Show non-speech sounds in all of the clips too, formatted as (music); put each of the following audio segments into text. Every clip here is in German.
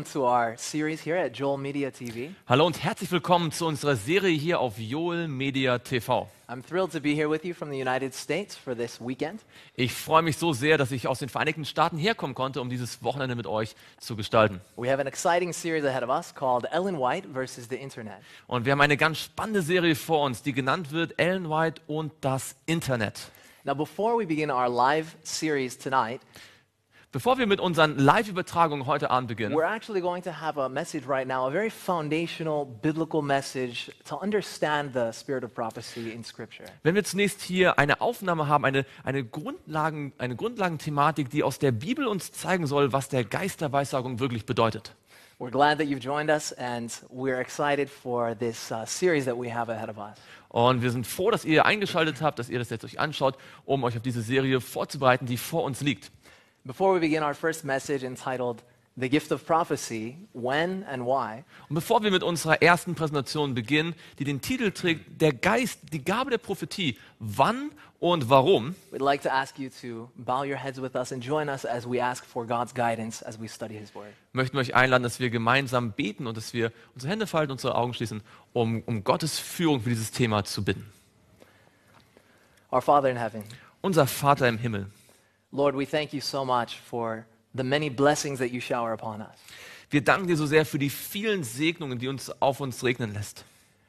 Welcome to our series here at Joel Media TV. Hallo und herzlich willkommen zu unserer Serie hier auf Joel Media TV. I'm thrilled to be here with you from the United States for this weekend. Ich freue mich so sehr, dass ich aus den Vereinigten Staaten herkommen konnte, um dieses Wochenende mit euch zu gestalten. We have an exciting series ahead of us called Ellen White versus the Internet. Und wir haben eine ganz spannende Serie vor uns, die genannt wird Ellen White und das Internet. Now, before we begin our live series tonight, Bevor wir mit unseren Live-Übertragungen heute Abend beginnen, we're actually going to have a message right now, a very foundational biblical message to understand the spirit of prophecy in Scripture. wenn wir zunächst hier eine Aufnahme haben, eine, eine, Grundlagen, eine Grundlagenthematik, die aus der Bibel uns zeigen soll, was der Geist der Weissagung wirklich bedeutet. We're glad that you've joined us, and we're excited for this uh, series that we have ahead of us. Und wir sind froh, dass ihr eingeschaltet habt, dass ihr das jetzt euch anschaut, um euch auf diese Serie vorzubereiten, die vor uns liegt. Before we begin our first message entitled The Gift of Prophecy When and Why, Und bevor wir mit unserer ersten Präsentation beginnen, die den Titel trägt, der Geist, die Gabe der Prophetie, wann und warum, we'd like to ask you to bow your heads with us and join us as we ask for God's guidance as we study His Word. möchten wir euch einladen, dass wir gemeinsam beten und dass wir unsere Hände falten, unsere Augen schließen, um, um Gottes Führung für dieses Thema zu bitten. Our Father in heaven, Unser Vater im Himmel, Lord, we thank you so much for the many blessings that you shower upon us. wir danken dir so sehr für die vielen Segnungen, die uns auf uns regnen lässt.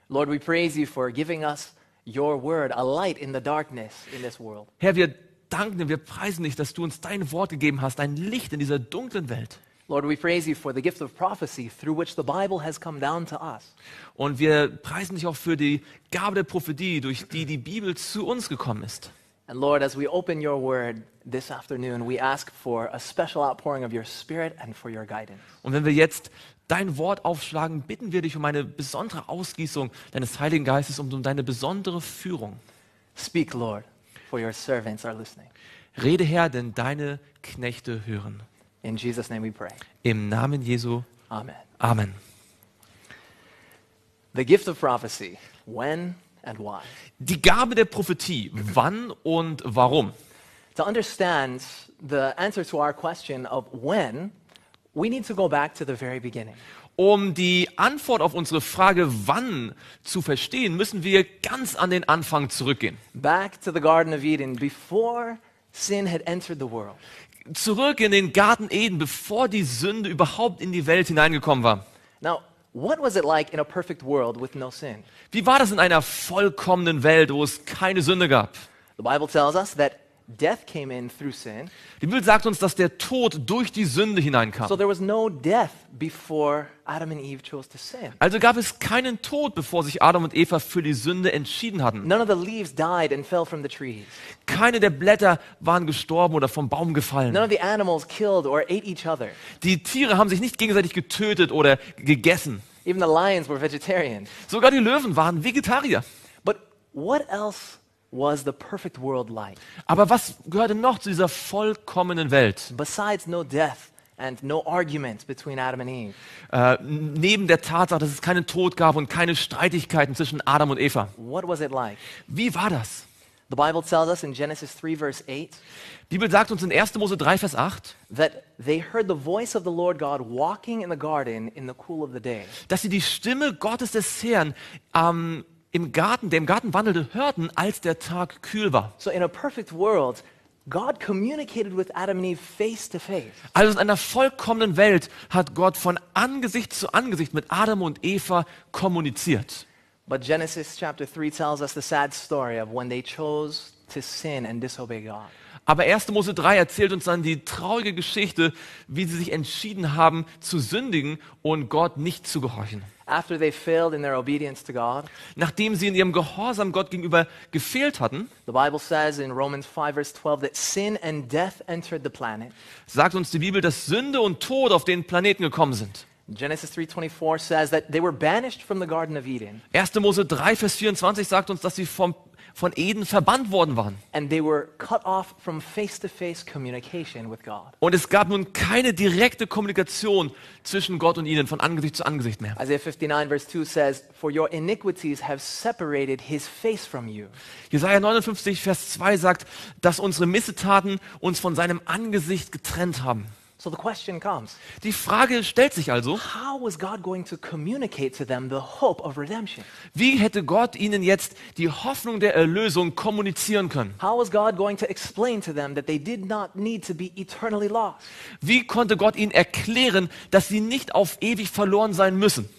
Lord, we praise you for giving us your word, a light in the darkness in this world. Herr, wir danken dir, wir preisen dich, dass du uns dein Wort gegeben hast, ein Licht in dieser dunklen Welt. Lord, we praise you for the gift of prophecy through which the Bible has come down to us. Und wir preisen dich auch für die Gabe der Prophetie, durch die die Bibel zu uns gekommen ist. And Lord, as we open your word this afternoon, we ask for a special outpouring of your spirit and for your guidance. Und wenn wir jetzt dein Wort aufschlagen, bitten wir dich um eine besondere Ausgießung deines Heiligen Geistes und um deine besondere Führung. Speak, Lord, for your servants are listening. Rede Herr, denn deine Knechte hören. In Jesus' name we pray. Im Namen Jesu. Amen. Amen. The gift of prophecy. When and why? Die Gabe der Prophetie. Wann und warum? To understand the answer to our question of when, we need to go back to the very beginning. Um die Antwort auf unsere Frage wann zu verstehen, müssen wir ganz an den Anfang zurückgehen. Back to the Garden of Eden before sin had entered the world. Zurück in den Garten Eden, bevor die Sünde überhaupt in die Welt hineingekommen war. Now, what was it like in a perfect world with no sin? Wie war das in einer vollkommenen Welt, wo es keine Sünde gab? The Bible tells us that death came in through sin. Die Bibel sagt uns, dass der Tod durch die Sünde hineinkam. So there was no death before Adam and Eve chose to sin. Also gab es keinen Tod, bevor sich Adam und Eva für die Sünde entschieden hatten. None of the leaves died and fell from the trees. Keine der Blätter waren gestorben oder vom Baum gefallen. None of the animals killed or ate each other. Die Tiere haben sich nicht gegenseitig getötet oder gegessen. Even the lions were vegetarian. Sogar die Löwen waren Vegetarier. But what else was the perfect world like? Aber was gehörte noch zu dieser vollkommenen Welt? Besides no death and no arguments between Adam and Eve. Äh, neben der Tatsache, dass es keinen Tod gab und keine Streitigkeiten zwischen Adam und Eva. What was it like? Wie war das? The Bible tells us in Genesis 3, verse 8, Die Bibel sagt uns in 1. Mose 3, Vers 8, that they heard the voice of the Lord God walking in the garden in the cool of the day. dass sie die Stimme Gottes des Herrn ähm, im Garten, der im Garten wandelte, hörten, als der Tag kühl war. So, in a perfect world, God communicated with Adam and Eve face to face. Also in einer vollkommenen Welt hat Gott von Angesicht zu Angesicht mit Adam und Eva kommuniziert. But Genesis chapter 3 tells us the sad story of when they chose to sin and disobey God. Aber 1. Mose 3 erzählt uns dann die traurige Geschichte, wie sie sich entschieden haben zu sündigen und Gott nicht zu gehorchen. After they failed in their obedience to God, Nachdem sie in ihrem Gehorsam Gott gegenüber gefehlt hatten, the Bible says in Romans 5, verse 12, that sin and death entered the planet. sagt uns die Bibel, dass Sünde und Tod auf den Planeten gekommen sind. Genesis 3:24 says that they were banished from the garden of Eden 1. Mose 3, Vers 24 sagt uns, dass sie vom, von Eden verbannt worden waren. and they were cut off from face-to-face communication with God. Und es gab nun keine direkte Kommunikation zwischen Gott und ihnen von Angesicht zu Angesicht mehr. Isaiah 59 verse 2 says, "For your iniquities have separated his face from you." Jesaja 59, Vers 2 sagt, dass unsere Missetaten uns von seinem Angesicht getrennt haben. So the question comes Die Frage stellt sich also, how was God going to communicate to them the hope of redemption? wie hätte Gott ihnen jetzt die Hoffnung der Erlösung kommunizieren können? How was God going to explain to them that they did not need to be eternally lost? Wie konnte Gott ihnen erklären, dass sie nicht auf ewig verloren sein müssen?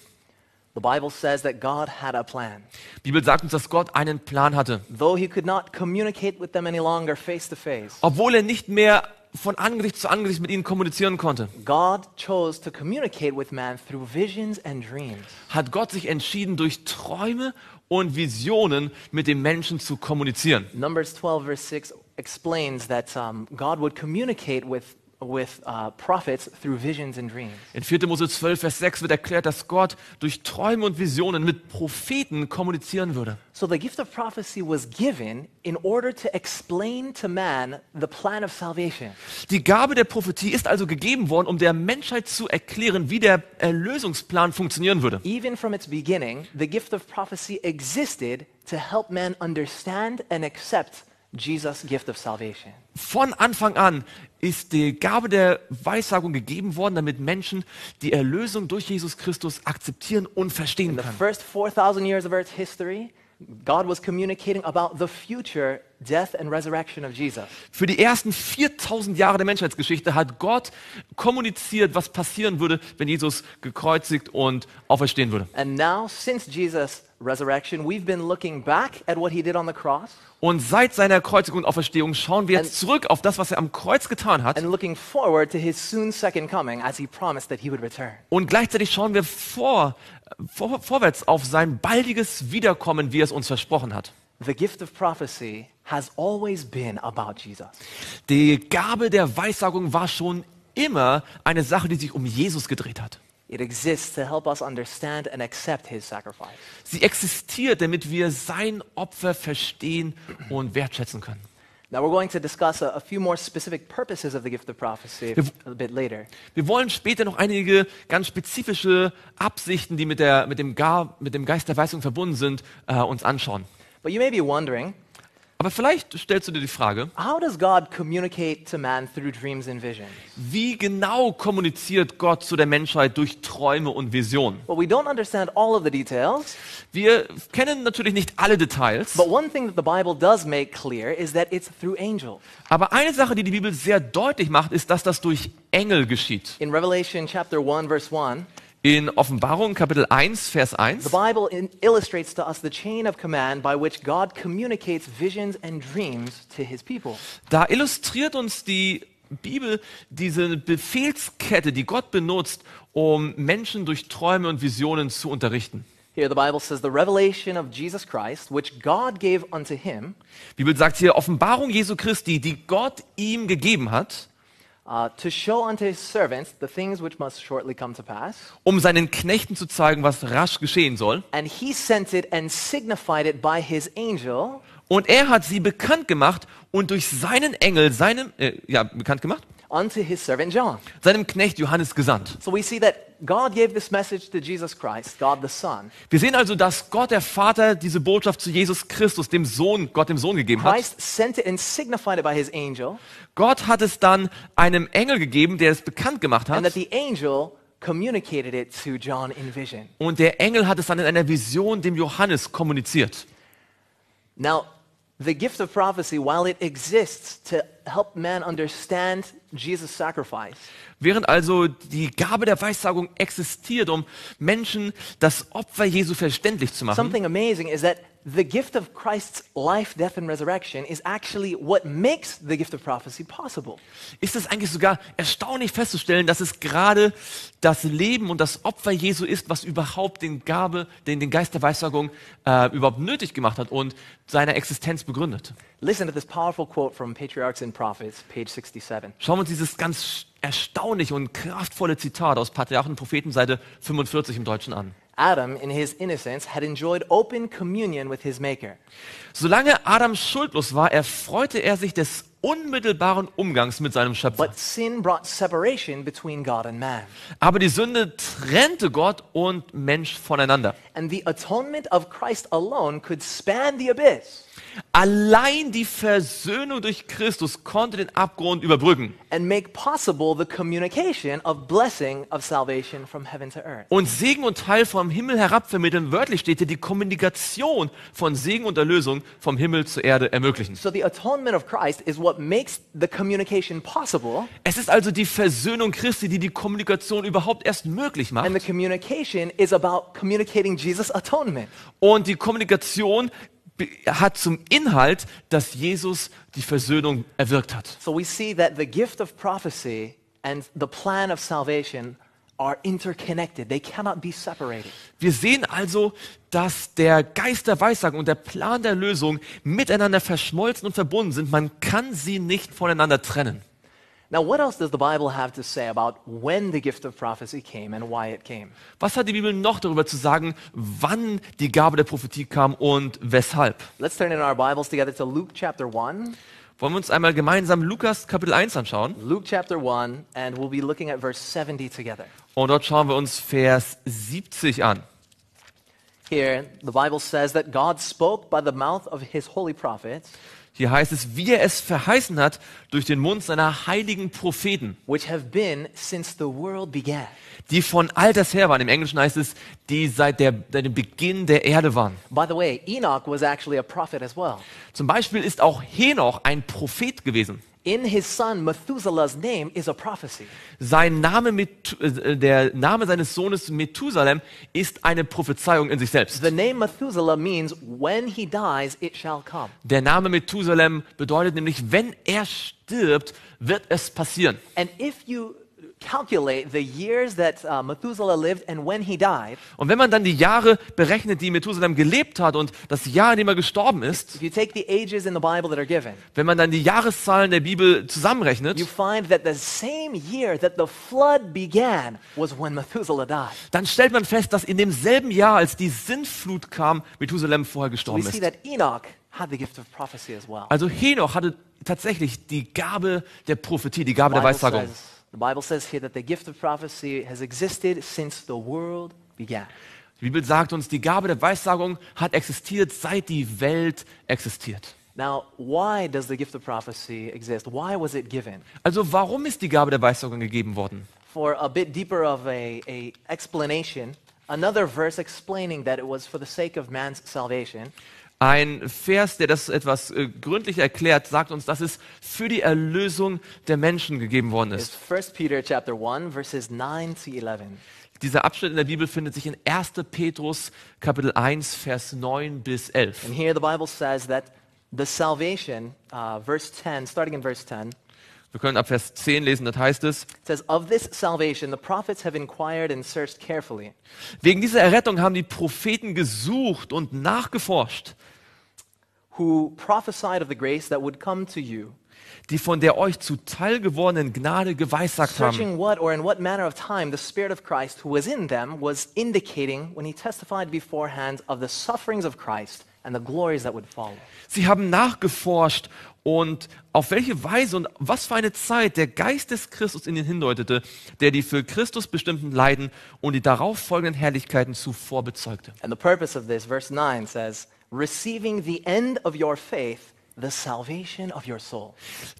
The Bible says that God had a plan. Die Bibel sagt uns, dass Gott einen Plan hatte. Though he could not communicate with them any longer face to face, Obwohl er nicht mehr von Angesicht zu Angesicht mit ihnen kommunizieren konnte, God chose to communicate with man through visions and dreams. hat Gott sich entschieden, durch Träume und Visionen mit dem Menschen zu kommunizieren. Numbers 12, verse 6 explains that um, God would communicate with, with uh, prophets through visions and dreams. In 4. Mose 12, Vers 6 wird erklärt, dass Gott durch Träume und Visionen mit Propheten kommunizieren würde. So the gift of prophecy was given in order to explain to man the plan of salvation. Die Gabe der Prophetie ist also gegeben worden, um der Menschheit zu erklären, wie der Erlösungsplan funktionieren würde. Even from its beginning, the gift of prophecy existed to help man understand and accept Jesus' gift of salvation. Von Anfang an ist die Gabe der Weissagung gegeben worden, damit Menschen die Erlösung durch Jesus Christus akzeptieren und verstehen In the first 4,000 years of Earth's history, God was communicating about the future death and resurrection of Jesus. Für die ersten 4000 Jahre der Menschheitsgeschichte hat Gott kommuniziert, was passieren würde, wenn Jesus gekreuzigt und auferstehen würde. And now, since Jesus' resurrection, we've been looking back at what he did on the cross Und seit seiner Kreuzigung und Auferstehung schauen wir jetzt zurück auf das, was er am Kreuz getan hat. and looking forward to his soon second coming as he promised that he would return. Und gleichzeitig schauen wir vor, vor, vorwärts auf sein baldiges Wiederkommen, wie er es uns versprochen hat. The gift of prophecy has always been about Jesus. Die Gabe der Weissagung war schon immer eine Sache, die sich um Jesus gedreht hat. It exists to help us understand and accept his sacrifice. Sie existiert, damit wir sein Opfer verstehen und wertschätzen können. Now, we're going to discuss a, a few more specific purposes of the gift of prophecy a bit later. Wir wollen später noch einige ganz spezifische Absichten, die mit, der, mit, dem, Gar, mit dem Geist der Weisung verbunden sind, äh, uns anschauen. But you may be wondering Aber vielleicht stellst du dir die Frage, how does God communicate to man through dreams and visions? wie genau kommuniziert Gott zu der Menschheit durch Träume und Visionen? Well, we don't understand all of the details, Wir kennen natürlich nicht alle Details, but one thing that the Bible does make clear is that it's through angels. aber eine Sache, die die Bibel sehr deutlich macht, ist, dass das durch Engel geschieht. In Revelation chapter 1, verse 1, In Offenbarung Kapitel 1, Vers the 1, Bible in- illustrates to us the chain of command by which God communicates visions and dreams to his people. da illustriert uns die Bibel diese Befehlskette, die Gott benutzt, um Menschen durch Träume und Visionen zu unterrichten. Here, the Bible says, the revelation of Jesus Christ, which God gave unto him Die Bibel sagt hier Offenbarung Jesu Christi, die Gott ihm gegeben hat, uh, to show unto his servants the things which must shortly come to pass. um seinen Knechten zu zeigen, was rasch geschehen soll. And he sent it and signified it by his angel Und er hat sie bekannt gemacht und durch seinen Engel, seinem, äh, ja, bekannt gemacht, unto his servant John. seinem Knecht Johannes gesandt. So we see that God gave this message to Jesus Christ, God the Son. Wir sehen also, dass Gott der Vater diese Botschaft zu Jesus Christus, dem Sohn, Gott dem Sohn gegeben hat. Christ sent it and signified it by his angel, Gott hat es dann einem Engel gegeben, der es bekannt gemacht and that hat. the angel communicated it to John in vision. Und der Engel hat es dann in einer Vision dem Johannes kommuniziert. Now, the gift of prophecy, while it exists to help man understand Jesus' sacrifice, Während also die Gabe der Weissagung existiert, um Menschen das Opfer Jesu verständlich zu machen, something amazing is that the gift of Christ's life, death, and resurrection is actually what makes the gift of prophecy possible. ist es eigentlich sogar erstaunlich festzustellen, dass es gerade das Leben und das Opfer Jesu ist, was überhaupt den Gabe, den, den Geist der Weissagung äh, überhaupt nötig gemacht hat und seine Existenz begründet. Listen to this powerful quote from Patriarchs and Prophets, page 67. Schauen wir uns dieses ganz erstaunliche und kraftvolle Zitat aus Patriarchen und Propheten, Seite 45 im Deutschen an. Adam, in his innocence, had enjoyed open communion with his Maker. Solange Adam schuldlos war, erfreute er sich des unmittelbaren Umgangs mit seinem Schöpfer. But sin brought separation between God and man. Aber die Sünde trennte Gott und Mensch voneinander. And the atonement of Christ alone could span the abyss Allein die Versöhnung durch Christus konnte den Abgrund überbrücken. and make possible the communication of blessing of salvation from heaven to earth. Und Segen und Heil vom Himmel herabvermitteln, wörtlich steht hier, die Kommunikation von Segen und Erlösung vom Himmel zur Erde ermöglichen. So the atonement of Christ is what makes the communication possible, Es ist also die Versöhnung Christi, die die Kommunikation überhaupt erst möglich and macht. the communication is about communicating Jesus' atonement. Und die Kommunikation hat zum Inhalt, dass Jesus die Versöhnung erwirkt hat. So we see that the gift of prophecy and the plan of salvation are interconnected. They cannot be separated. Wir sehen also, dass der Geist der Weissagung und der Plan der Lösung miteinander verschmolzen und verbunden sind. Man kann sie nicht voneinander trennen. Now, what else does the Bible have to say about when the gift of prophecy came and why it came? Was hat die Bibel noch darüber zu sagen, wann die Gabe der Prophetie kam und weshalb? Let's turn in our Bibles together to Luke chapter 1. Wollen wir uns einmal gemeinsam Lukas Kapitel 1 anschauen? Luke chapter 1, and we'll be looking at verse 70 together. Und dort schauen wir uns Vers 70 an. Here, the Bible says that God spoke by the mouth of his holy prophets, Hier heißt es, wie er es verheißen hat durch den Mund seiner heiligen Propheten, which have been since the world began. die von alters her waren. Im Englischen heißt es, die seit, der, seit dem Beginn der Erde waren. By the way, Enoch was actually a prophet as well. Zum Beispiel ist auch Henoch ein Prophet gewesen. In his son Methuselah's name is a prophecy. Sein Name, Met- äh, der Name seines Sohnes Methusalem ist eine Prophezeiung in sich selbst. The name Methuselah means when he dies, it shall come. Der Name Methusalem bedeutet nämlich, wenn er stirbt, wird es passieren. And if you calculate the years that uh, Methuselah lived and when he died, Und wenn man dann die Jahre berechnet, die Methusalem gelebt hat und das Jahr, in dem er gestorben ist, if you take the ages in the Bible that are given, wenn man dann die Jahreszahlen der Bibel you zusammenrechnet, find that the same year that the flood began was when Methuselah died. dann stellt man fest, dass in demselben Jahr, als die Sintflut kam, Methusalem vorher We gestorben see ist. that Enoch had the gift of prophecy as well. Also Henoch hatte tatsächlich die Gabe der Prophetie, die Gabe The der Weissagung. says, the Bible says here that the gift of prophecy has existed since the world began. Die Bibel sagt uns, die Gabe der Weissagung hat existiert, seit die Welt existiert. Now, why does the gift of prophecy exist? Why was it given? Also warum ist die Gabe der Weissagung gegeben worden? For a bit deeper of a, a explanation, another verse explaining that it was for the sake of man's salvation Ein Vers, der das etwas äh, gründlicher erklärt, sagt uns, dass es für die Erlösung der Menschen gegeben worden is ist. 1 Peter chapter 1 verses 9 to 11. Dieser Abschnitt in der Bibel findet sich in 1. Petrus Kapitel 1, Vers 9 bis 11. And here the Bible says that the salvation, uh, verse 10, starting in verse 10, Wir können ab Vers 10 lesen, das heißt es, it says, Of this salvation the prophets have inquired and searched carefully, wegen dieser Errettung haben die Propheten gesucht und nachgeforscht, who prophesied of the grace that would come to you, die von der euch zuteil gewordenen Gnade geweissagt haben. searching what or in what manner of time the Spirit of Christ who was in them was indicating when he testified beforehand of the sufferings of Christ and the glories that would follow. Sie haben nachgeforscht und auf welche Weise und was für eine Zeit der Geist des Christus in ihnen hindeutete, der die für Christus bestimmten Leiden und die darauf folgenden Herrlichkeiten zuvor bezeugte. And the purpose of this, verse 9 says, receiving the end of your faith, the salvation of your soul.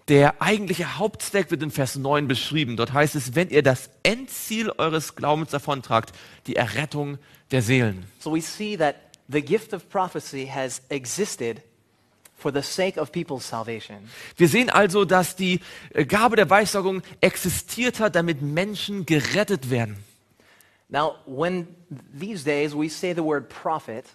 Der eigentliche Hauptzweck wird in Vers 9 beschrieben. Dort heißt es, wenn ihr das Endziel eures Glaubens davontragt, die Errettung der Seelen. So we see that the gift of prophecy has existed for the sake of people's salvation. Wir sehen also, dass die äh, Gabe der Weissagung existiert hat, damit Menschen gerettet werden. Now, when these days we say the word prophet,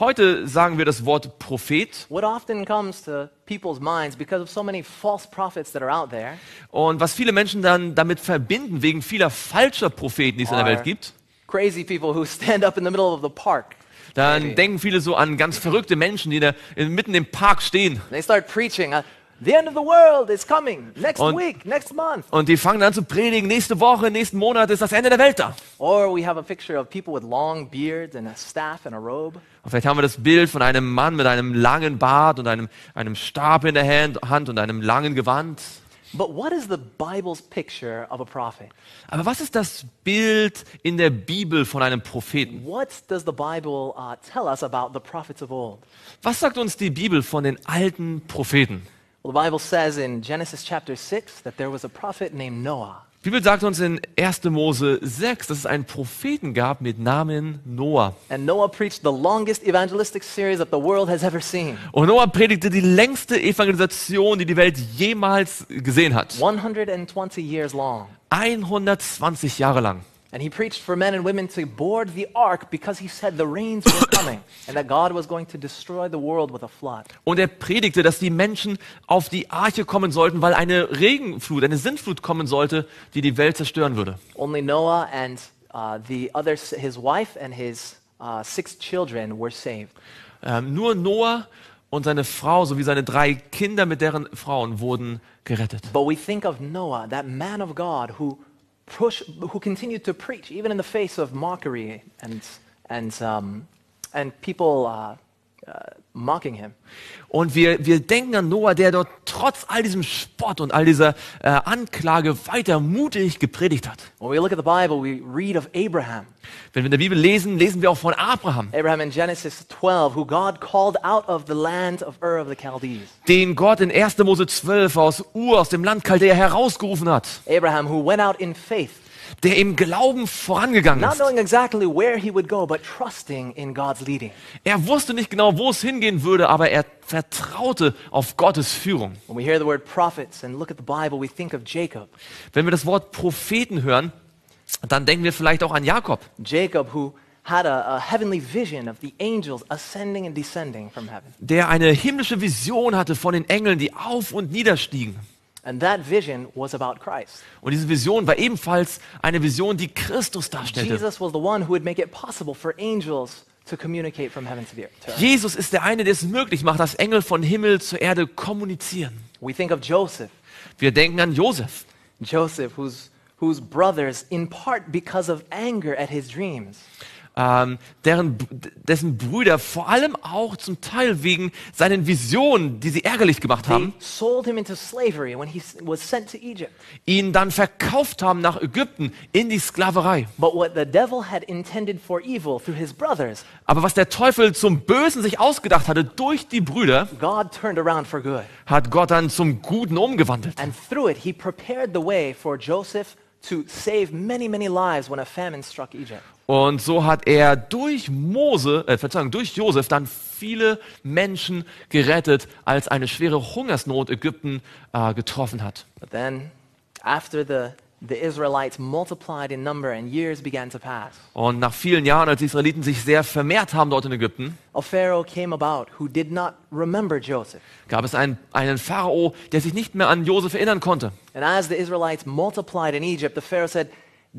Heute sagen wir das Wort Prophet. What often comes to people's minds because of so many false prophets that are out there und was viele Menschen dann damit verbinden, wegen vieler falscher Propheten, die es in der Welt gibt, crazy people who stand up in the middle of the park. dann denken viele so an ganz verrückte Menschen, die da mitten im Park stehen. They start preaching, The end of the world is coming next Und- week, next month. Und die fangen an zu predigen, nächste Woche, nächsten Monat ist das Ende der Welt da. Or we have a picture of people with long beards and a staff and a robe. Und vielleicht haben wir das Bild von einem Mann mit einem langen Bart und einem, einem Stab in der Hand, Hand und einem langen Gewand. But what is the Bible's picture of a prophet? Aber was ist das Bild in der Bibel von einem Propheten? What does the Bible uh, tell us about the prophets of old? Was sagt uns die Bibel von den alten Propheten? Well, the Bible says in Genesis chapter 6 that there was a prophet named Noah. Die Bibel sagt uns in 1. Mose 6, dass es einen Propheten gab mit Namen Noah. And Noah preached the longest evangelistic series that the world has ever seen. Und Noah predigte die längste Evangelisation, die die Welt jemals gesehen hat. 120 years long. 120 Jahre lang. And he preached for men and women to board the ark because he said the rains were (coughs) coming and that God was going to destroy the world with a flood. Und er predigte, dass die Menschen auf die Arche kommen sollten, weil eine Regenflut, eine Sintflut kommen sollte, die die Welt zerstören würde. Only Noah and uh, the others, his wife and his uh, six children were saved. Ähm, nur Noah und seine Frau sowie seine drei Kinder mit deren Frauen wurden gerettet. But we think of Noah, that man of God who push, who continued to preach even in the face of mockery and and um, and people uh, mocking him. Und wir, wir denken an Noah, der dort trotz all diesem Spott und all dieser äh, Anklage weiter mutig gepredigt hat. When we look at the Bible, we read of Abraham. Wenn wir in der Bibel lesen, lesen wir auch von Abraham, Abraham in Genesis 12, who God called out of the land of Ur of the Chaldees. den Gott in 1. Mose 12 aus Ur, aus dem Land Chaldea herausgerufen hat, Abraham, who went out in faith, der im Glauben vorangegangen ist. exactly go. Er wusste nicht genau, wo es hingehen würde, aber er vertraute auf Gottes Führung. When we hear the word prophets and look at the Bible, we think of Jacob. Wenn wir das Wort Propheten hören, dann denken wir vielleicht auch an Jakob. Jacob, who had a, a heavenly vision of the angels ascending and descending from heaven. der eine himmlische Vision hatte von den Engeln, die auf und niederstiegen. And that vision was about Christ. Und diese Vision war ebenfalls eine Vision, die Christus darstellte. Jesus was the one who would make it possible for angels to communicate from heaven to the earth. Jesus ist der eine, der es möglich macht, dass Engel von Himmel zur Erde kommunizieren. We think of Joseph. Wir denken an Josef. Joseph, whose, whose brothers, in part because of anger at his dreams, Ähm, deren, dessen Brüder vor allem auch zum Teil wegen seinen Visionen, die sie ärgerlich gemacht haben, ihn dann verkauft haben nach Ägypten in die Sklaverei. But what the devil had intended for evil through his brothers, Aber was der Teufel zum Bösen sich ausgedacht hatte durch die Brüder, hat Gott dann zum Guten umgewandelt. And through it, he prepared the way for Joseph to save many, many lives when a famine struck Egypt. Und so hat er durch Mose, äh, Verzeihung, durch Josef dann viele Menschen gerettet, als eine schwere Hungersnot Ägypten äh, getroffen hat. But then, after the, the Israelites multiplied in number and years began to pass, Und nach vielen Jahren, als die Israeliten sich sehr vermehrt haben dort in Ägypten, a Pharaoh came about who did not remember Joseph. gab es einen, einen Pharao, der sich nicht mehr an Josef erinnern konnte. And as the Israelites multiplied in Egypt, the Pharaoh said,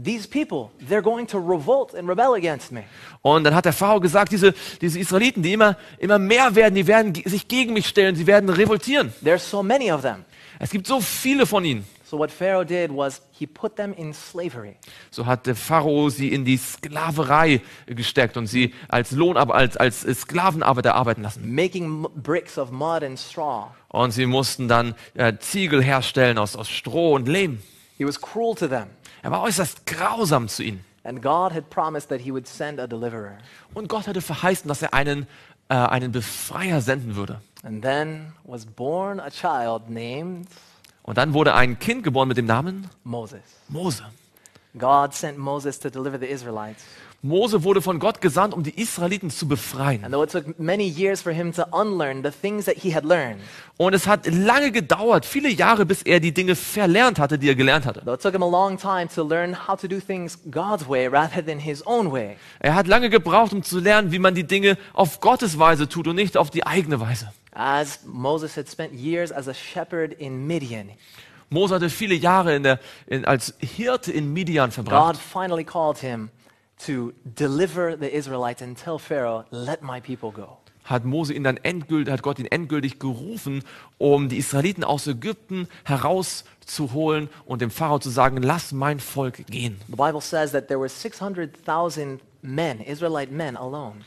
These people, they're going to revolt and rebel against me. Und dann hat der Pharao gesagt, diese, diese Israeliten, die immer, immer mehr werden, die werden sich gegen mich stellen, sie werden revoltieren. There's so many of them. Es gibt so viele von ihnen. So what Pharaoh did was he put them in slavery. So hat der Pharao sie in die Sklaverei gesteckt und sie als Lohnarbeiter, als, als Sklavenarbeiter arbeiten lassen. making bricks of mud and straw. Und sie mussten dann äh, Ziegel herstellen aus, aus Stroh und Lehm. He was cruel to them. Er war äußerst grausam zu ihnen. And God had promised that he would send a deliverer. Und Gott hatte verheißen, dass er einen, äh, einen Befreier senden würde. And then was born a child named Und dann wurde ein Kind geboren mit dem Namen Moses. Mose. God sent Moses to deliver the Israelites. Mose wurde von Gott gesandt, um die Israeliten zu befreien. Und es hat lange gedauert, viele Jahre, bis er die Dinge verlernt hatte, die er gelernt hatte. Er hat lange gebraucht, um zu lernen, wie man die Dinge auf Gottes Weise tut und nicht auf die eigene Weise. as Moses had spent years as a shepherd in Midian, Mose hatte viele Jahre in der, in, als Hirte in Midian verbracht. God finally called him to deliver the Israelites and tell Pharaoh, let my people go. hat Mose ihn dann endgültig, hat Gott ihn endgültig gerufen, um die Israeliten aus Ägypten herauszuholen und dem Pharao zu sagen, lass mein Volk gehen. The Bible says that there were 600,000 men, Israelite men alone,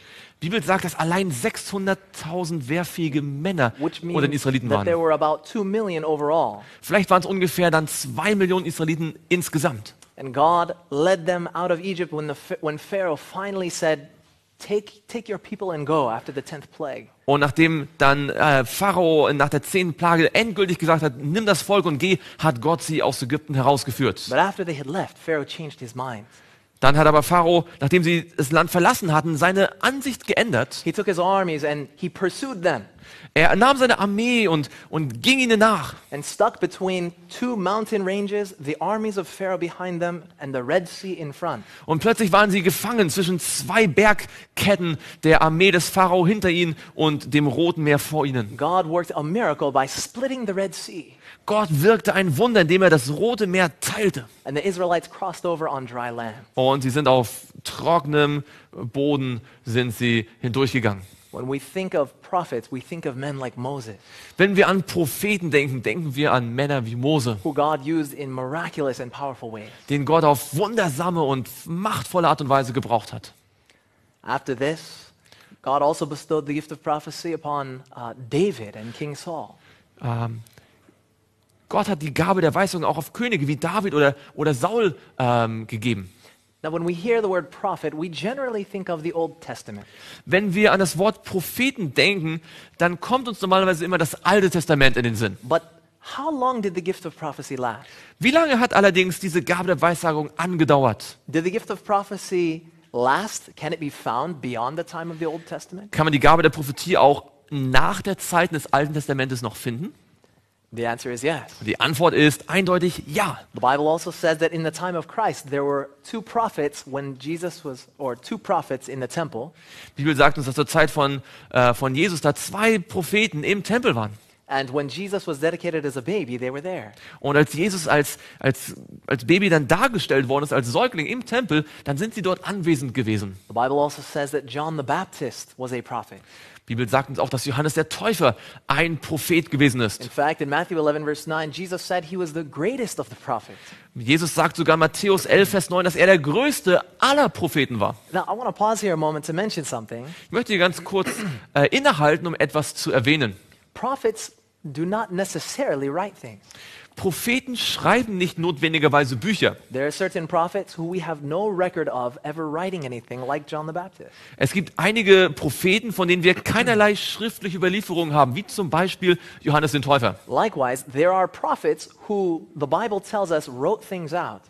Die Bibel sagt, dass allein 600.000 wehrfähige Männer unter den Israeliten that there waren. were about 2 million overall. Vielleicht waren es ungefähr dann zwei Millionen Israeliten insgesamt. And God led them out of Egypt when, the, when Pharaoh finally said, take, take your people and go after the 10th plague. Und nachdem dann äh, Pharao nach der zehnten Plage endgültig gesagt hat, nimm das Volk und geh, hat Gott sie aus Ägypten herausgeführt. But after they had left, Pharaoh changed his mind. Dann hat aber Pharao, nachdem sie das Land verlassen hatten, seine Ansicht geändert. He took his armies and he pursued them Er nahm seine Armee und, und ging ihnen nach. and stuck between two mountain ranges, the armies of Pharaoh behind them, and the Red Sea in front. Und plötzlich waren sie gefangen zwischen zwei Bergketten der Armee des Pharao hinter ihnen und dem Roten Meer vor ihnen. God worked a miracle by splitting the Red Sea, Gott wirkte ein Wunder, indem er das Rote Meer teilte. and the Israelites crossed over on dry land. Und sie sind auf trockenem Boden sind sie hindurchgegangen. When we think of prophets, we think of men like Moses, Wenn wir an Propheten denken, denken wir an Männer wie Mose, who God used in miraculous and powerful ways. den Gott auf wundersame und machtvolle Art und Weise gebraucht hat. After this, God also bestowed the gift of prophecy upon uh, David and King Saul. Ähm, Gott hat die Gabe der Weisung auch auf Könige wie David oder, oder Saul ähm, gegeben. Now, when we hear the word prophet, we generally think of the Old Testament. Wenn wir an das Wort Propheten denken, dann kommt uns normalerweise immer das Alte Testament in den Sinn. But how long did the gift of prophecy last? Wie lange hat allerdings diese Gabe der Weissagung angedauert? Did the gift of prophecy last? Can it be found beyond the time of the Old Testament? Kann man die Gabe der Prophetie auch nach der Zeit des Alten Testamentes noch finden? The answer is yes. Die Antwort ist eindeutig ja. The Bible also says that in the time of Christ, there were two prophets when Jesus was, or two prophets in the temple. Die Bibel sagt uns, dass zur Zeit von, äh, von Jesus da zwei Propheten im Tempel waren. And when Jesus was dedicated as a baby, they were there. Und als Jesus als, als, als Baby dann dargestellt worden ist, als Säugling im Tempel, dann sind sie dort anwesend gewesen. The Bible also says that John the Baptist was a prophet. Die Bibel sagt uns auch, dass Johannes der Täufer ein Prophet gewesen In ist. fact, in Matthew 11, verse 9, Jesus said he was the greatest of the prophets. Jesus sagt sogar in Matthäus 11, Vers 9, dass er der größte aller Propheten war. Now, I want to pause here a moment to mention something. Ich möchte hier ganz kurz äh, innehalten, um etwas zu erwähnen. Prophets do not necessarily write things. Propheten schreiben nicht notwendigerweise Bücher. There are certain prophets who we have no record of ever writing anything, like John the Baptist. Es gibt einige Propheten, von denen wir keinerlei schriftliche Überlieferungen haben, wie zum Beispiel Johannes den Täufer. Likewise, there are prophets who the Bible tells us wrote things out,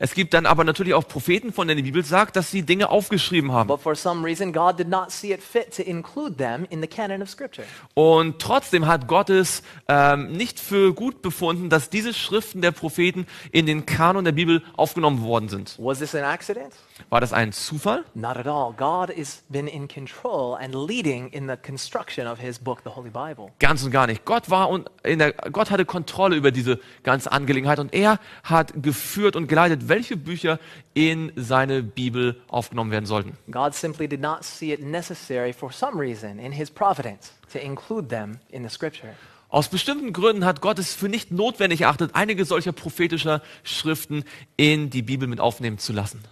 Es gibt dann aber natürlich auch Propheten, von denen die Bibel sagt, dass sie Dinge aufgeschrieben haben. but for some reason, God did not see it fit to include them in the canon of Scripture. Und trotzdem hat Gott es ähm, nicht für gut befunden, dass diese Schriften der Propheten in den Kanon der Bibel aufgenommen worden sind. Was this an accident? War das ein Zufall? Not at all. God has been in control and leading in the construction of his book, the Holy Bible. Ganz und gar nicht. Gott war und in der, Gott hatte Kontrolle über diese ganze Angelegenheit und er hat geführt und geleitet, welche Bücher in seine Bibel aufgenommen werden sollten. God simply did not see it necessary for some reason in his providence to include them in the scripture. Aus bestimmten Gründen hat Gott es für nicht notwendig erachtet, einige solcher prophetischer Schriften in die Bibel mit aufnehmen zu lassen.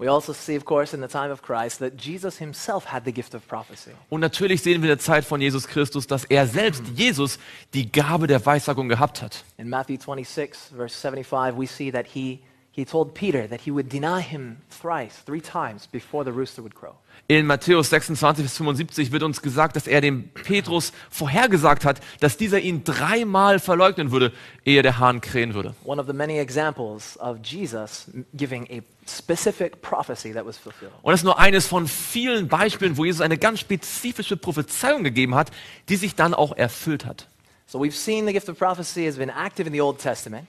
We also see, of course, in the time of Christ that Jesus himself had the gift of prophecy. Und natürlich sehen wir in der Zeit von Jesus Christus, dass er selbst, Jesus, die Gabe der Weissagung gehabt hat. In Matthew 26, verse 75, we see that he, he told Peter that he would deny him thrice, three times, before the rooster would crow. In Matthäus 26 bis 75 wird uns gesagt, dass er dem Petrus vorhergesagt hat, dass dieser ihn dreimal verleugnen würde, ehe der Hahn krähen würde. One of the many examples of Jesus giving a specific prophecy that was fulfilled. Und das ist nur eines von vielen Beispielen, wo Jesus eine ganz spezifische Prophezeiung gegeben hat, die sich dann auch erfüllt hat. So we've seen the gift of prophecy has been active in the Old Testament,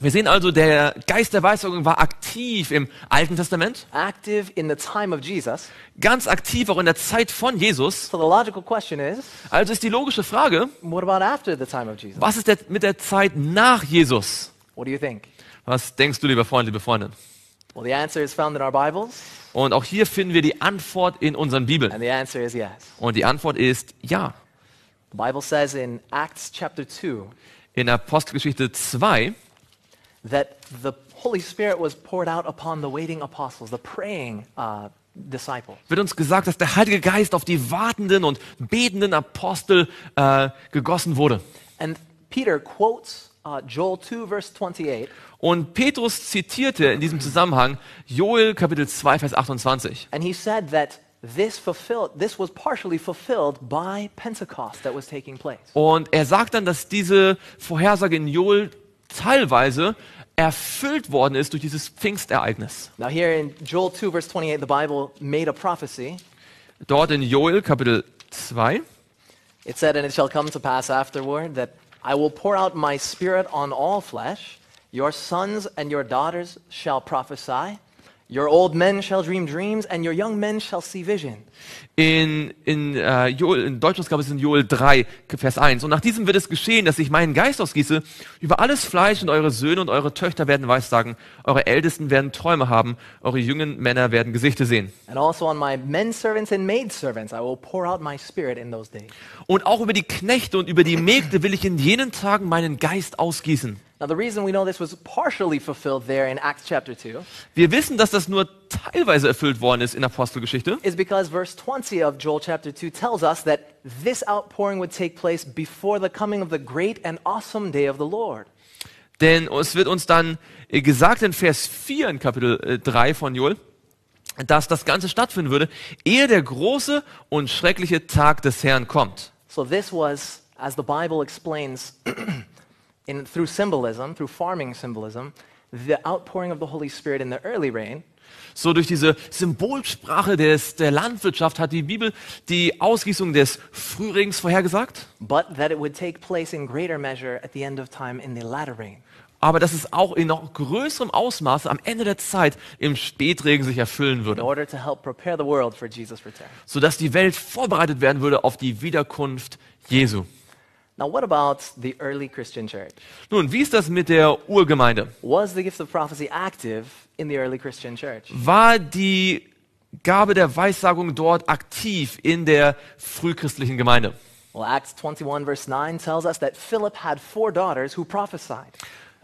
Wir sehen also, der Geist der Weissagung war aktiv im Alten Testament, active in the time of Jesus. ganz aktiv auch in der Zeit von Jesus. So the logical question is, Also ist die logische Frage, what about after the time of Jesus? was ist der, mit der Zeit nach Jesus? What do you think? Was denkst du, lieber Freund, liebe Freundin? Well, the answer is found in our Bibles, Und auch hier finden wir die Antwort in unseren Bibeln. and the answer is yes. Und die Antwort ist ja. The Bible says in Acts chapter 2 In Apostelgeschichte 2 that the Holy Spirit was poured out upon the waiting apostles, the praying uh, disciples. wird uns gesagt, dass der Heilige Geist auf die wartenden und betenden Apostel äh, gegossen wurde. And Peter quotes uh, Joel 2, verse 28, Und Petrus zitierte in diesem Zusammenhang Joel Kapitel 2, Vers 28. and he said that this fulfilled, this was partially fulfilled by Pentecost that was taking place. Und er sagt dann, dass diese Vorhersage in Joel teilweise erfüllt worden ist durch dieses Pfingstereignis. Now, here in Joel 2, verse 28, the Bible made a prophecy. Dort in Joel Kapitel 2 It said, And it shall come to pass afterward that I will pour out my spirit on all flesh. Your sons and your daughters shall prophesy. Your old men shall dream dreams, and your young men shall see vision. In, in, äh, Joel, in Deutschland gab es in Joel 3, Vers 1. Und nach diesem wird es geschehen, dass ich meinen Geist ausgieße über alles Fleisch und eure Söhne und eure Töchter werden Weissagen, eure Ältesten werden Träume haben, eure jungen Männer werden Gesichte sehen. And also on my men servants and maid servants I will pour out my spirit in those days. Und auch über die Knechte und über die Mägde will ich in jenen Tagen meinen Geist ausgießen. Now, the reason we know this was partially fulfilled there in Acts chapter 2 Wir wissen, dass das nur teilweise erfüllt worden ist in Apostelgeschichte, is because verse 20 of Joel chapter 2 tells us that this outpouring would take place before the coming of the great and awesome day of the Lord. denn es wird uns dann äh, gesagt in Vers 4 in Kapitel äh, 3 von Joel, dass das Ganze stattfinden würde, ehe der große und schreckliche Tag des Herrn kommt. So this was, as the Bible explains (clears throat) in, through symbolism, through farming symbolism, the outpouring of the Holy Spirit in the early rain So durch diese Symbolsprache des, der Landwirtschaft hat die Bibel die Ausgießung des Frührings vorhergesagt, aber dass es auch in noch größerem Ausmaße am Ende der Zeit im Spätregen sich erfüllen würde, sodass die Welt vorbereitet werden würde auf die Wiederkunft Jesu. Now, what about the early Christian church? Nun, wie ist das mit der Urgemeinde? Was the gift of prophecy active in the early Christian church? War die Gabe der Weissagung dort aktiv in der frühchristlichen Gemeinde? Well, Acts 21, verse 9 tells us that Philip had four daughters who prophesied.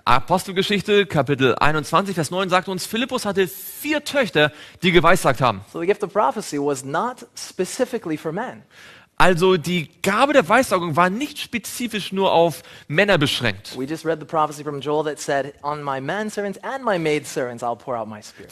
Apostelgeschichte, Kapitel 21, Vers 9 sagt uns, Philippus hatte vier Töchter, die geweissagt haben. So the gift of prophecy was not specifically for men. Also die Gabe der Weissagung war nicht spezifisch nur auf Männer beschränkt. Wir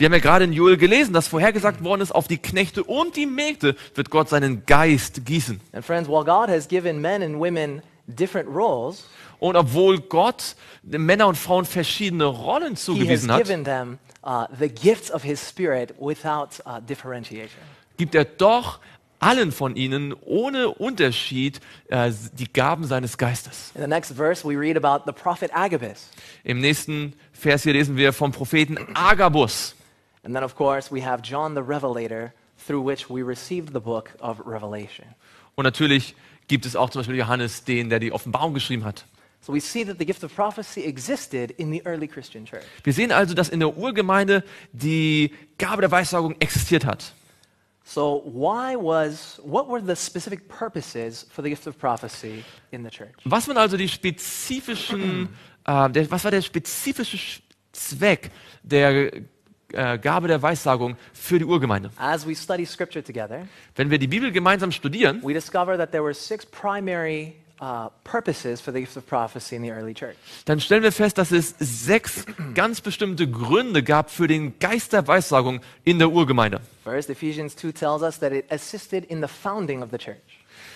haben ja gerade in Joel gelesen, dass vorhergesagt worden ist, auf die Knechte und die Mägde wird Gott seinen Geist gießen. And friends, while God has given men and women different roles, Und obwohl Gott Männer und Frauen verschiedene Rollen zugewiesen hat, given them uh, the gifts of His Spirit without uh, differentiation. gibt er doch allen von ihnen ohne Unterschied äh, die Gaben seines Geistes. In the next verse, we read about the prophet Agabus. Im nächsten Vers hier lesen wir vom Propheten Agabus. And then, of course, we have John the Revelator, through which we received the book of Revelation. Und natürlich gibt es auch zum Beispiel Johannes, den, der die Offenbarung geschrieben hat. So we see that the gift of prophecy existed in the early Christian church. Wir sehen also, dass in der Urgemeinde die Gabe der Weissagung existiert hat. So why was what were the specific purposes for the gift of prophecy in the church? Was waren also die spezifischen, äh, der, was war der spezifische Sch- Zweck der äh, Gabe der Weissagung für die Urgemeinde? As we study scripture together, Wenn wir die Bibel gemeinsam studieren, we discover that there were six primary uh, dann stellen wir fest, dass es sechs ganz bestimmte Gründe gab für den Geist der Weissagung in der Urgemeinde. First, Ephesians 2 tells us that it assisted in the founding of the church.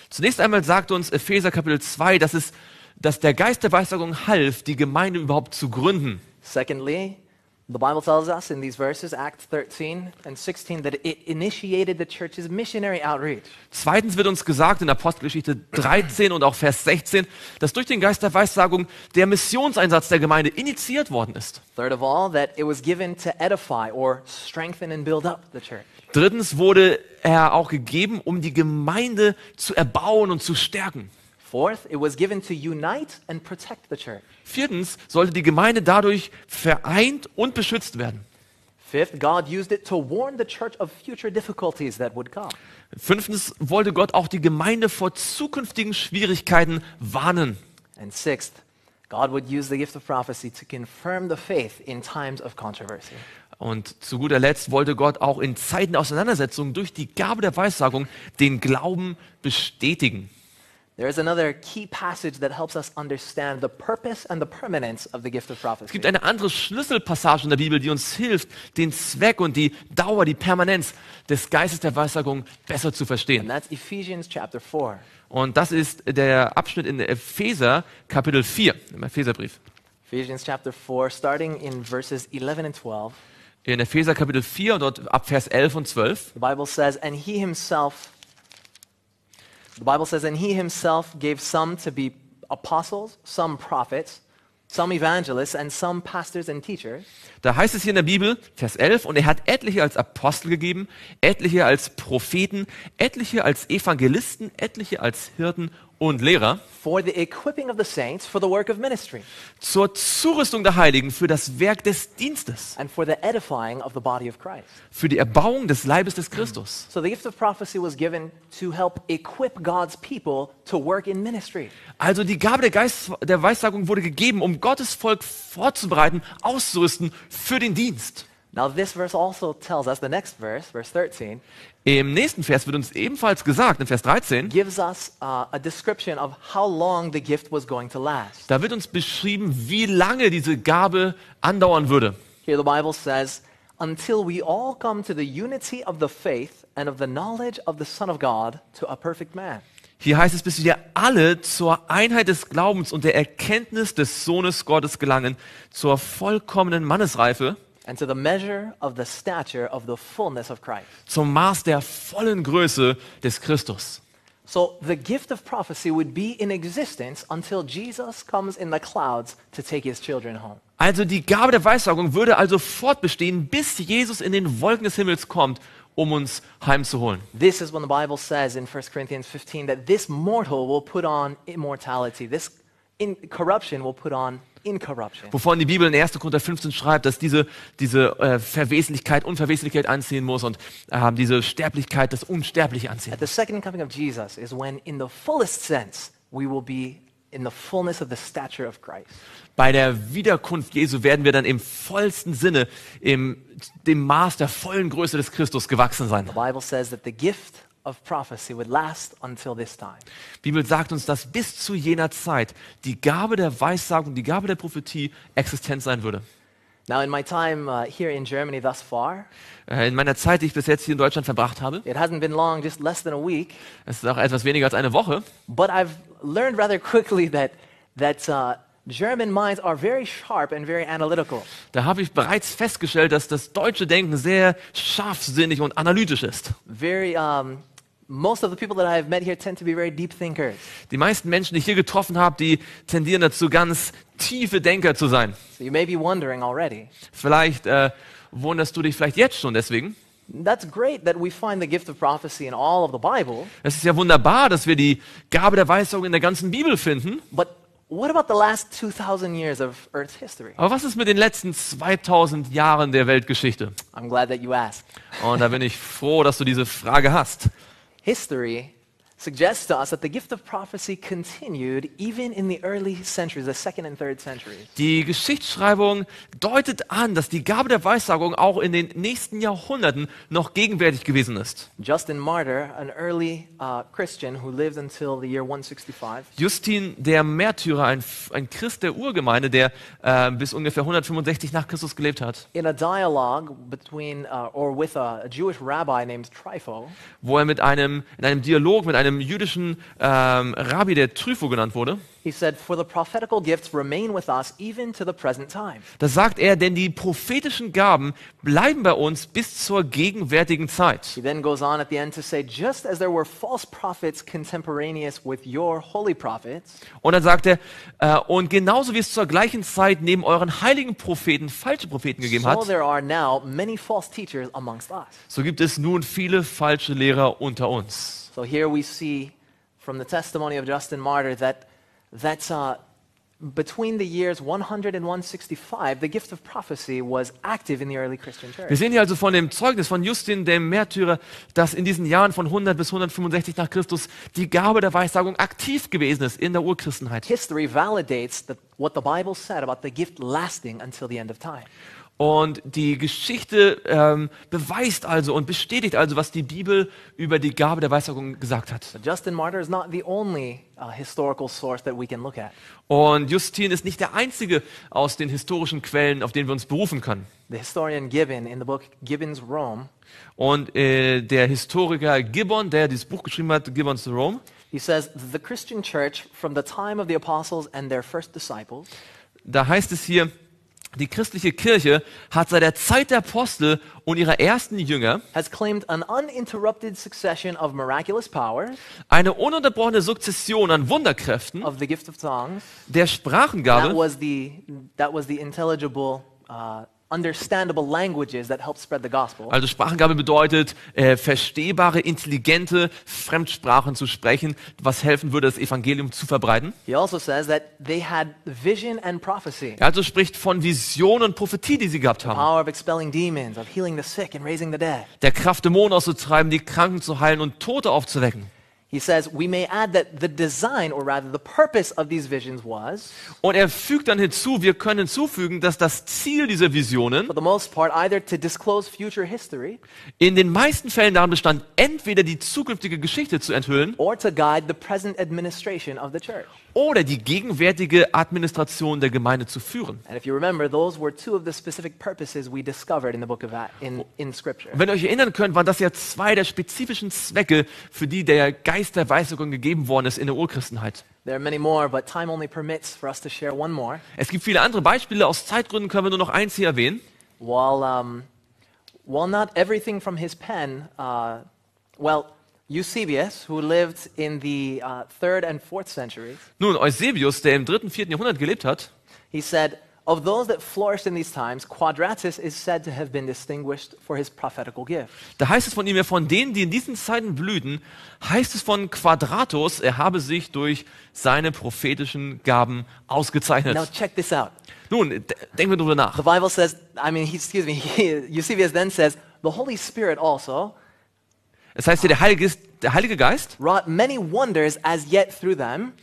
Zunächst einmal sagt uns Epheser Kapitel 2, dass, es, dass der Geist der Weissagung half, die Gemeinde überhaupt zu gründen. Secondly, the Bible tells us in these verses, Acts 13 and 16, that it initiated the church's missionary outreach. Zweitens wird uns gesagt in Apostelgeschichte 13 und auch Vers 16, dass durch den Geist der Weissagung der Missionseinsatz der Gemeinde initiiert worden ist. Third of all, that it was given to edify or strengthen and build up the church. Drittens wurde er auch gegeben, um die Gemeinde zu erbauen und zu stärken. Fourth, it was given to unite and protect the church. Viertens sollte die Gemeinde dadurch vereint und beschützt werden. Fifth, God used it to warn the church of future difficulties that would come. Fünftens wollte Gott auch die Gemeinde vor zukünftigen Schwierigkeiten warnen. And sixth, God would use the gift of prophecy to confirm the faith in times of controversy. Und zu guter Letzt wollte Gott auch in Zeiten der Auseinandersetzung durch die Gabe der Weissagung den Glauben bestätigen. Es gibt eine andere Schlüsselpassage in der Bibel, die uns hilft, den Zweck und die Dauer, die Permanenz des Geistes der Weissagung besser zu verstehen. that's Ephesians chapter 4. Und das ist der Abschnitt in Epheser, Kapitel 4, im Epheserbrief. Ephesians chapter 4, starting in verses 11 and 12. In Epheser Kapitel 4 und dort ab Vers 11 und 12. The Bible says, and he himself, the Bible says, and he himself gave some to be apostles, some prophets, some evangelists, and some pastors and teachers, Da heißt es hier in der Bibel, Vers 11, und er hat etliche als Apostel gegeben, etliche als Propheten, etliche als Evangelisten, etliche als Hirten und Lehrer for the equipping of the saints for the work of ministry, zur Zurüstung der Heiligen für das Werk des Dienstes, and for the edifying of the body of Christ. für die Erbauung des Leibes des Christus. So the gift of prophecy was given to help equip God's people to work in ministry. Also die Gabe der, Geist, der Weissagung wurde gegeben, um Gottes Volk vorzubereiten, auszurüsten für den Dienst. Now, this verse also tells us, the next verse, verse 13, Im nächsten Vers wird uns ebenfalls gesagt, in Vers 13, gives us uh, a description of how long the gift was going to last. da wird uns beschrieben, wie lange diese Gabe andauern würde. Here the Bible says, until we all come to the unity of the faith and of the knowledge of the Son of God to a perfect man. Hier heißt es, bis wir alle zur Einheit des Glaubens und der Erkenntnis des Sohnes Gottes gelangen, zur vollkommenen Mannesreife, And to the measure of the stature of the fullness of Christ. zum Maß der vollen Größe des Christus. So the gift of prophecy would be in existence until Jesus comes in the clouds to take his children home. Also die Gabe der Weissagung würde also fortbestehen, bis Jesus in den Wolken des Himmels kommt, um uns heimzuholen. This is when the Bible says in 1 Corinthians 15 that this mortal will put on immortality. This in corruption will put on incorruption. Wovon die Bibel in 1. Korinther 15 schreibt, dass diese, diese äh, Verweslichkeit, Unverweslichkeit anziehen muss und äh, diese Sterblichkeit, das Unsterbliche anziehen At the second coming of Jesus is when, in the fullest sense, we will be in the fullness of the stature of Christ. Bei der Wiederkunft Jesu werden wir dann im vollsten Sinne, im dem Maß der vollen Größe des Christus gewachsen sein. The Bible says that the gift Die Bibel sagt uns, dass bis zu jener Zeit die Gabe der Weissagung, die Gabe der Prophetie existent sein würde. Now, in my time uh, here in Germany thus far, Äh, In meiner Zeit, die ich bis jetzt hier in Deutschland verbracht habe, it hasn't been long, just less than a week, es ist auch etwas weniger als eine Woche, but I've learned rather quickly that, that uh, German minds are very sharp and very analytical. da habe ich bereits festgestellt, dass das deutsche Denken sehr scharfsinnig und analytisch ist. Very, um, most of the people that I've met here tend to be very deep thinkers. Die meisten Menschen, die ich hier getroffen habe, die tendieren dazu, ganz tiefe Denker zu sein. So you may be wondering already. Vielleicht äh, wunderst du dich vielleicht jetzt schon deswegen. That's great that we find the gift of prophecy in all of the Bible, Es ist ja wunderbar, dass wir die Gabe der Weissagung in der ganzen Bibel finden. but what about the last 2,000 years of Earth's history? Aber was ist mit den letzten 2000 Jahren der Weltgeschichte? I'm glad that you asked. Und da bin ich froh, dass du diese Frage hast. History suggests to us that the gift of prophecy continued even in the early centuries, the second and third centuries. Die Geschichtsschreibung deutet an, dass die Gabe der Weissagung auch in den nächsten Jahrhunderten noch gegenwärtig gewesen ist. Justin Martyr, an early uh, Christian who lived until the year 165, Justin der Märtyrer, ein, ein Christ der Urgemeinde, der äh, bis ungefähr 165 nach Christus gelebt hat, in a dialogue between uh, or with a, a Jewish rabbi named Trypho, wo er mit einem, in einem Dialog mit einem jüdischen ähm, Rabbi, der Trypho genannt wurde, he said, For the prophetical gifts remain with us even to the present time. da sagt er, denn die prophetischen Gaben bleiben bei uns bis zur gegenwärtigen Zeit. He then goes on at the end to say, Just as there were false prophets contemporaneous with your holy prophets, Und dann sagt er, äh, und genauso wie es zur gleichen Zeit neben euren heiligen Propheten falsche Propheten gegeben so hat, there are now many false teachers amongst us. so gibt es nun viele falsche Lehrer unter uns. So here we see from the testimony of Justin Martyr that that's uh, between the years 100 and 165, the gift of prophecy was active in the early Christian Wir church. sehen hier also von dem Zeugnis von Justin, dem Märtyrer, dass in diesen Jahren von 100 bis 165 nach Christus die Gabe der Weissagung aktiv gewesen ist in der Urchristenheit. History validates that what the Bible said about the gift lasting until the end of time. Und die Geschichte ähm, beweist also und bestätigt also, was die Bibel über die Gabe der Weissagung gesagt hat. Justin Martyr is not the only uh, historical source that we can look at. Und Justin ist nicht der einzige aus den historischen Quellen, auf den wir uns berufen können. The historian Gibbon in the book Gibbon's Rome, Und äh, der Historiker Gibbon, der dieses Buch geschrieben hat, Gibbon's Rome, he says the Christian church from the time of the apostles and their first disciples da heißt es hier, die christliche Kirche hat seit der Zeit der Apostel und ihrer ersten Jünger has claimed an uninterrupted succession of miraculous powers, eine ununterbrochene Sukzession an Wunderkräften, of the gift of tongues. der That Sprachengabe was the that was the intelligible, uh, the. Also Sprachengabe bedeutet, äh, verstehbare, intelligente Fremdsprachen zu sprechen, was helfen würde, das Evangelium zu verbreiten. He also says that they had vision and prophecy, Er also spricht von Vision und Prophetie, die sie gehabt haben. power of expelling demons, of healing the sick and raising the dead. Der Kraft, Dämonen auszutreiben, die Kranken zu heilen und Tote aufzuwecken. He says we may add that the design, or rather the purpose of these visions was, Und er fügt dann hinzu, wir können hinzufügen, dass das Ziel dieser Visionen for the most part, either to disclose future history in den meisten Fällen darin bestand, entweder die zukünftige Geschichte zu enthüllen or to guide the present administration of the church. Oder die gegenwärtige Administration der Gemeinde zu führen. And if you remember, those were two of the specific purposes we discovered in the book of Acts, in, in Scripture. Und wenn ihr euch erinnern könnt, waren das ja zwei der spezifischen Zwecke, für die der Geist der Weissagung gegeben worden ist in der Urchristenheit. There are many more, but time only permits for us to share one more. Es gibt viele andere Beispiele, aus Zeitgründen können wir nur noch eins hier erwähnen. While, um, while not everything from his pen, uh, well, Eusebius, who lived in the uh, third and fourth centuries, Nun, Eusebius, der im dritten, vierten Jahrhundert gelebt hat, he said, Of those that flourished in these times, Quadratus is said to have been distinguished for his prophetical gift. da heißt es von ihm ja, von denen, die in diesen Zeiten blühten, heißt es von Quadratus, er habe sich durch seine prophetischen Gaben ausgezeichnet. Now, check this out. Nun, d- denken wir darüber nach. The Bible says, I mean, he, excuse me, (laughs) Eusebius then says, the Holy Spirit also Es heißt hier, der Heilige, Geist- der Heilige Geist wrought many wonders as yet through them,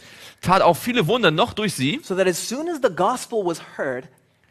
tat auch viele Wunder noch durch sie, so that as soon as the gospel was heard,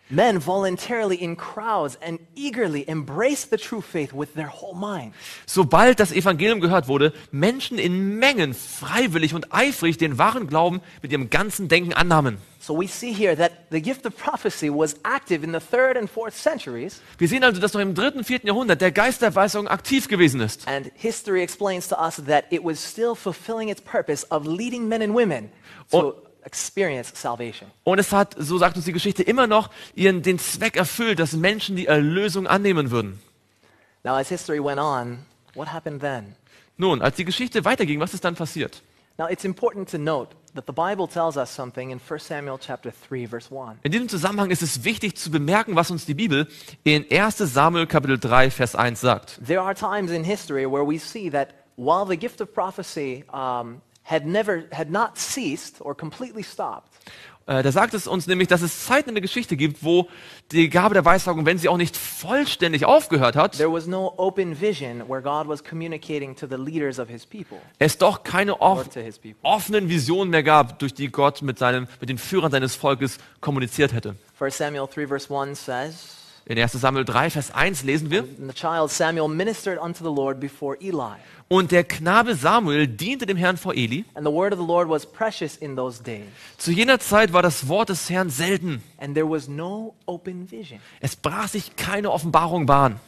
men voluntarily in crowds and eagerly embraced the true faith with their whole mind. sobald das Evangelium gehört wurde, Menschen in Mengen freiwillig und eifrig den wahren Glauben mit ihrem ganzen Denken annahmen. So we see here that the gift of prophecy was active in the third and fourth centuries, Wir sehen also, dass noch im dritten, vierten Jahrhundert der Geist der Weisung aktiv gewesen ist. and history explains to us that it was still fulfilling its purpose of leading men and women to Oh. Experience salvation. Und es hat, so sagt uns die Geschichte, immer noch ihren, den Zweck erfüllt, dass Menschen die Erlösung annehmen würden. Now, as history went on, what happened then? Nun, als die Geschichte weiterging, was ist dann passiert? Now, it's important to note that the Bible tells us something in 1 Samuel chapter 3, verse 1. In diesem Zusammenhang ist es wichtig zu bemerken, was uns die Bibel in 1 Samuel Kapitel 3, Vers 1 sagt. There are times in history where we see that while the gift of prophecy um, had never had not ceased or completely stopped, Äh, Da sagt es uns nämlich, dass es Zeiten in der Geschichte gibt, wo die Gabe der Weissagung, wenn sie auch nicht vollständig aufgehört hat, there was no open vision where God was communicating to the leaders of his people es doch keine or off to his people. offenen Visionen mehr gab, durch die Gott mit, seinem, mit den Führern seines Volkes kommuniziert hätte. 1 Samuel 3, verse 1 says, In 1 Samuel 3, Vers 1 lesen wir, und der Knabe Samuel diente dem Herrn vor Eli. And the word of the Lord was precious in those days, Zu jener Zeit war das Wort des Herrn selten. and there was no open vision. Es brach sich keine Offenbarung Bahn.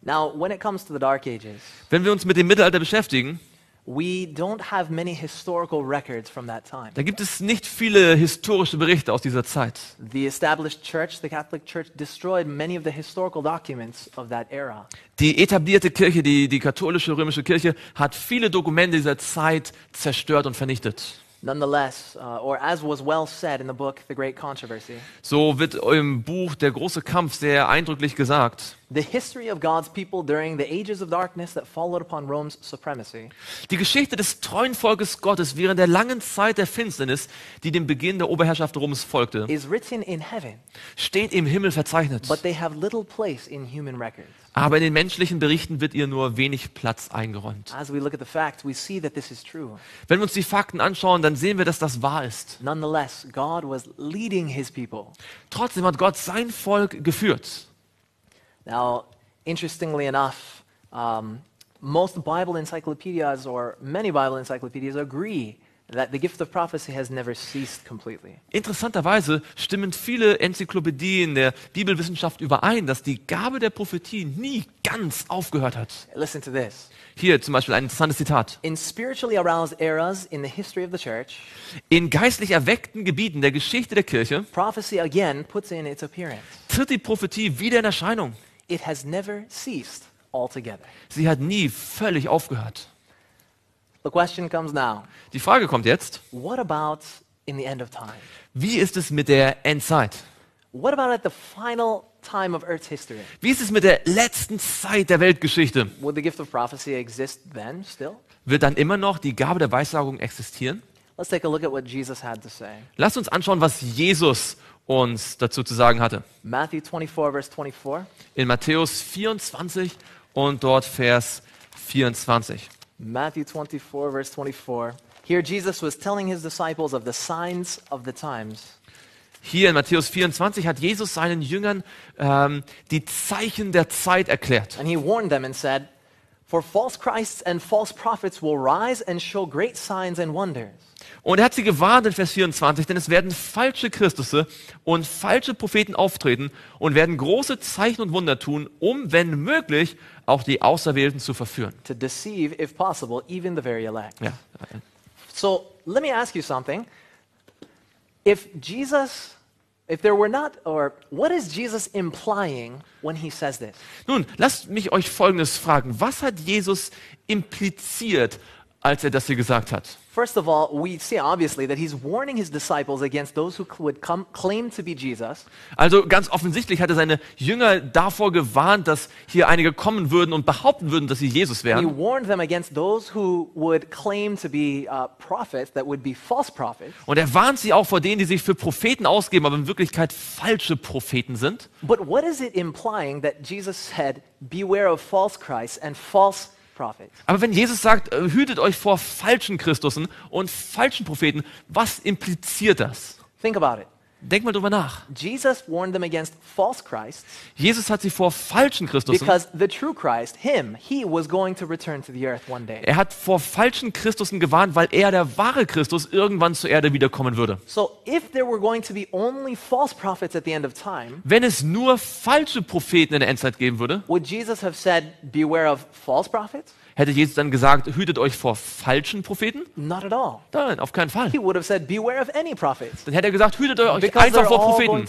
Now, when it comes to the Dark Ages, Wenn wir uns mit dem Mittelalter beschäftigen, we don't have many historical records from that time. da gibt es nicht viele historische Berichte aus dieser Zeit. The established church, the Catholic Church, destroyed many of the historical documents of that era. Die etablierte Kirche, die, die katholische römische Kirche, hat viele Dokumente dieser Zeit zerstört und vernichtet. Nonetheless, uh, or as was well said in the book The Great Controversy, So wird im Buch Der große Kampf sehr eindrücklich gesagt. The history of God's people during the ages of darkness that followed upon Rome's supremacy Die Geschichte des treuen Volkes Gottes während der langen Zeit der Finsternis, die dem Beginn der Oberherrschaft Roms folgte, is written in heaven, steht im Himmel verzeichnet. but they have little place in human records. Aber in den menschlichen Berichten wird ihr nur wenig Platz eingeräumt. As we look at the facts, we see that this is true. Wenn wir uns die Fakten anschauen, dann sehen wir, dass das wahr ist. Nonetheless, God was leading his people. Trotzdem hat Gott sein Volk geführt. Now, interestingly enough, um, most Bible encyclopedias or many Bible encyclopedias agree that the gift of prophecy has never ceased completely. Interessanterweise stimmen viele Enzyklopädien der Bibelwissenschaft überein, dass die Gabe der Prophetie nie ganz aufgehört hat. Listen to this. Hier zum Beispiel ein interessantes Zitat. In spiritually aroused eras in the history of the church, In geistlich erweckten Gebieten der Geschichte der Kirche prophecy again puts in its appearance. tritt die Prophetie wieder in Erscheinung. It has never ceased altogether. Sie hat nie völlig aufgehört. The question comes now Die Frage kommt jetzt, what about in the end of time? wie ist es mit der Endzeit? What about at the final time of Earth's history? Wie ist es mit der letzten Zeit der Weltgeschichte? Would the gift of prophecy exist then still? Wird dann immer noch die Gabe der Weissagung existieren? Let's take a look at what Jesus had to say. Lasst uns anschauen, was Jesus uns dazu zu sagen hatte. Matthew 24, verse 24. In Matthäus 24 und dort Vers 24. Matthew 24, verse 24. Here Jesus was telling his disciples of the signs of the times. Hier in Matthäus 24 hat Jesus seinen Jüngern ähm, die Zeichen der Zeit erklärt. And he warned them and said, For false Christs and false prophets will rise and show great signs and wonders. Und er hat sie gewarnt in Vers 24, denn es werden falsche Christusse und falsche Propheten auftreten und werden große Zeichen und Wunder tun, um, wenn möglich, auch die Auserwählten zu verführen. to deceive, if possible, even the very elect. Ja. So let me ask you something. If Jesus, if there were not, or what is Jesus implying when he says this? Nun, lasst mich euch Folgendes fragen. Was hat Jesus impliziert, als er das hier gesagt hat? First of all, we see obviously that he's warning his disciples against those who would come, claim to be Jesus Also ganz offensichtlich hat er seine Jünger davor gewarnt, dass hier einige kommen würden und behaupten würden, dass sie Jesus He wären. warned them against those who would claim to be uh, prophets that would be false prophets. Und er warnt sie auch vor denen, die sich für Propheten ausgeben, aber in Wirklichkeit falsche Propheten sind. But what is it implying that Jesus said, beware of false Christs and false? Aber wenn Jesus sagt, äh, hütet euch vor falschen Christussen und falschen Propheten, was impliziert das? Think about it. Denk mal drüber nach. Jesus warned them against false Christs Jesus hat sie vor falschen Christussen, because the true Christ, him, he was going to return to the earth one day. er hat vor falschen Christussen gewarnt, weil er, der wahre Christus, irgendwann zur Erde wiederkommen würde. So if there were going to be only false prophets at the end of time, Wenn es nur falsche Propheten in der Endzeit geben würde, would Jesus have said, beware of false prophets? Hätte Jesus dann gesagt, hütet euch vor falschen Propheten? Not at all. Nein, auf keinen Fall. He would have said, beware of any prophets. Dann hätte er gesagt, hütet euch Because einfach vor Propheten,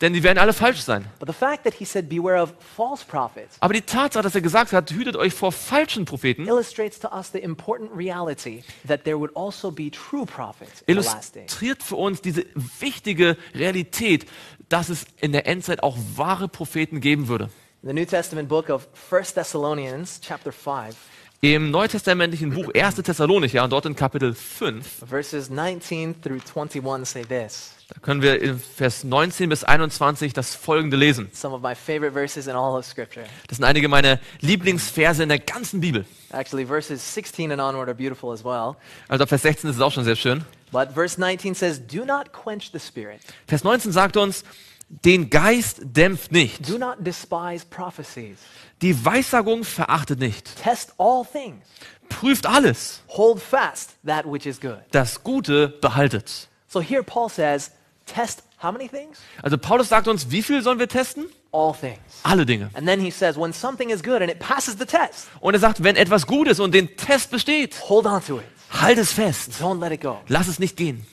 denn die werden alle falsch sein. But the fact that he said, beware of false prophets, Aber die Tatsache, dass er gesagt hat, hütet euch vor falschen Propheten, illustrates to us the important reality that there would also be true prophets in the last days. illustriert für uns diese wichtige Realität, dass es in der Endzeit auch wahre Propheten geben würde. In the New Testament book of 1 Thessalonians, chapter 5, Im neutestamentlichen Buch 1. Thessalonicher, und dort in Kapitel 5, verses 19 through 21 say this. da können wir in Vers 19 bis 21 das folgende lesen. Some of my favorite verses in all of Scripture. Das sind einige meiner Lieblingsverse in der ganzen Bibel. Actually, verses 16 and onward are beautiful as well. Also Vers 16 ist es auch schon sehr schön. But verse 19 says, Do not quench the spirit, Vers 19 sagt uns, den Geist dämpft nicht, do not despise prophecies, die Weissagung verachtet nicht, test all things, prüft alles, hold fast that which is good. das Gute behaltet. So here Paul says, Test how many things? Also Paulus sagt uns, wie viel sollen wir testen? All things. Alle Dinge. And then he says, When something is good and it passes the test, Und er sagt, wenn etwas gut ist und den Test besteht, hold on to it, halt es fest. don't let it go. Lass es nicht gehen.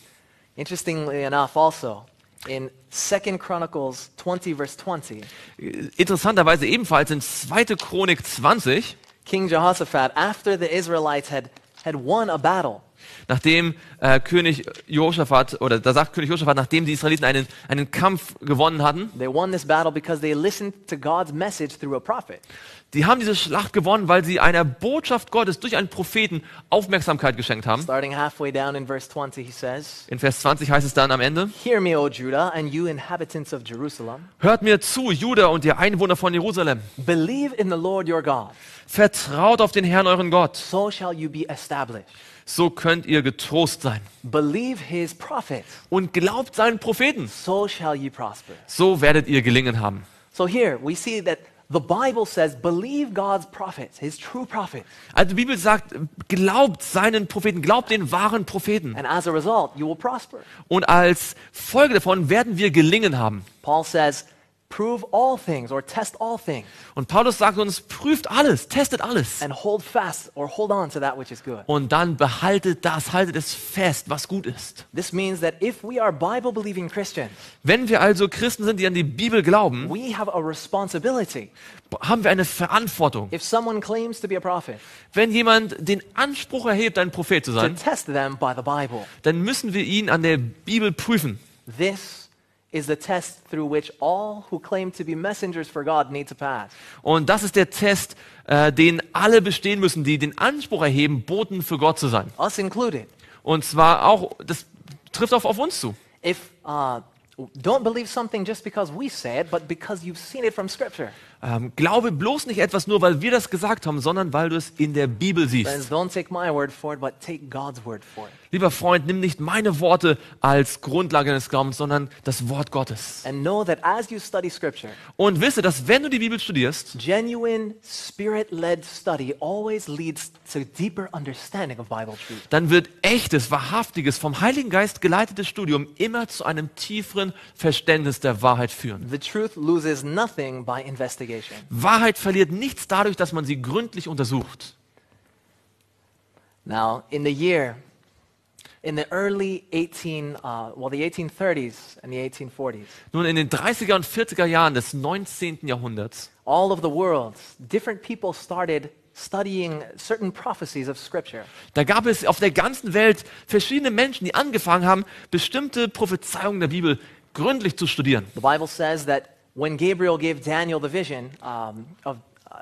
Interestingly enough, also, in 2 Chronicles 20, verse 20, Interessanterweise ebenfalls in 2. Chronik 20, King Jehoshaphat, after the Israelites had, had won a battle, Nachdem äh, König Josaphat, oder da sagt König Josaphat, nachdem die Israeliten einen, einen Kampf gewonnen hatten, They won this battle because they listened to God's message through a prophet. die haben diese Schlacht gewonnen, weil sie einer Botschaft Gottes durch einen Propheten Aufmerksamkeit geschenkt haben. Starting halfway down in verse 20, he says, In Vers 20 heißt es dann am Ende, Hear me, O Judah, and you inhabitants of Jerusalem. hört mir zu, Juda und ihr Einwohner von Jerusalem. Believe in the Lord your God, Vertraut auf den Herrn euren Gott, so shall you be established. So könnt ihr getrost sein. Believe his prophet, Und glaubt seinen Propheten, so shall you prosper. so werdet ihr gelingen haben. So here we see that the Bible says, believe God's prophets, his true prophets. Also die Bibel sagt, glaubt seinen Propheten, glaubt den wahren Propheten. And as a result, you will prosper. Und als Folge davon werden wir gelingen haben. Paul says, prove all things or test all things Und Paulus sagt uns, prüft alles, testet alles. and hold fast or hold on to that which is good. Und dann behaltet das, haltet es fest, was gut ist. This means that if we are Bible believing Christians, Wenn wir also Christen sind, die an die Bibel glauben, we have a responsibility. haben wir eine Verantwortung. If someone claims to be a prophet, Wenn jemand den Anspruch erhebt, ein Prophet zu to sein, test them by the Bible. dann müssen wir ihn an der Bibel prüfen. This is the test through which all who claim to be messengers for God need to pass. Und das ist der Test, äh, den alle bestehen müssen, die den Anspruch erheben, Boten für Gott zu sein. Us included. Und zwar auch, das trifft auch auf uns zu. If uh, don't believe something just because we say it, but because you've seen it from Scripture. Ähm, glaube bloß nicht etwas nur, weil wir das gesagt haben, sondern weil du es in der Bibel siehst. Lieber Freund, nimm nicht meine Worte als Grundlage deines Glaubens, sondern das Wort Gottes. Und wisse, dass wenn du die Bibel studierst, genuine spirit-led study always leads to deeper understanding of Bible truth. dann wird echtes, wahrhaftiges, vom Heiligen Geist geleitetes Studium immer zu einem tieferen Verständnis der Wahrheit führen. The truth loses nothing by investigation. Wahrheit verliert nichts dadurch, dass man sie gründlich untersucht. Now, in the year, in the early 18, uh, well, the 1830s and the 1840s, Nun, in den 30er und 40er Jahren des 19. Jahrhunderts all of the world, different people started studying certain prophecies of Scripture. Da gab es auf der ganzen Welt verschiedene Menschen, die angefangen haben, bestimmte Prophezeiungen der Bibel gründlich zu studieren. The Bible says that when Gabriel gave Daniel the vision um, of,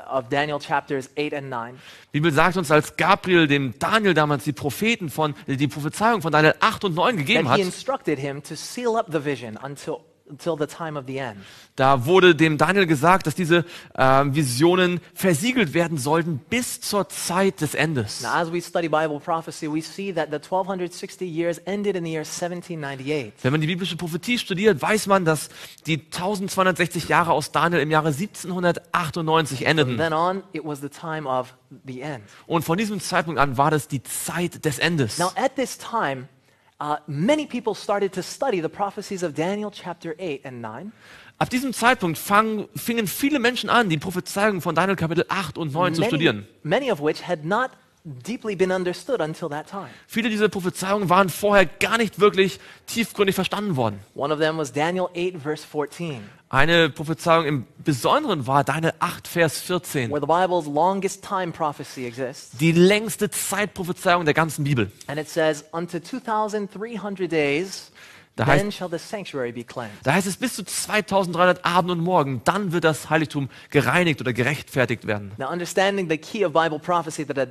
of Daniel chapters 8 and 9, Die Bibel sagt uns, als Gabriel dem Daniel damals die Propheten von, die Prophezeiung von Daniel 8 und 9 gegeben he hat, instructed him to seal up the vision until, until the time of the end. da wurde dem Daniel gesagt, dass diese äh, Visionen versiegelt werden sollten bis zur Zeit des Endes. Now, as we study Bible prophecy, we see that the 1260 years ended in the year 1798. Wenn man die biblische Prophetie studiert, weiß man, dass die 1260 Jahre aus Daniel im Jahre 1798 From endeten. then on, it was the time of the end. Und von diesem Zeitpunkt an war das die Zeit des Endes. Now, at this time, uh, many people started to study the prophecies of Daniel chapter 8 and 9. Ab diesem Zeitpunkt fang, fingen viele Menschen an, die Prophezeiungen von Daniel Kapitel 8 und 9 zu Many, studieren. many of which had not deeply been understood until that time. Viele dieser Prophezeiungen waren vorher gar nicht wirklich tiefgründig verstanden worden. One of them was Daniel 8, verse 14, Eine Prophezeiung im Besonderen war Daniel 8, Vers 14. where the Bible's longest time prophecy exists. Die längste Zeitprophezeiung der ganzen Bibel. And it says, Unto 2,300 days, Da heißt-. Da heißt es bis zu 2300 Abend und Morgen, dann wird das Heiligtum gereinigt oder gerechtfertigt werden. Now, understanding the key of Bible prophecy that a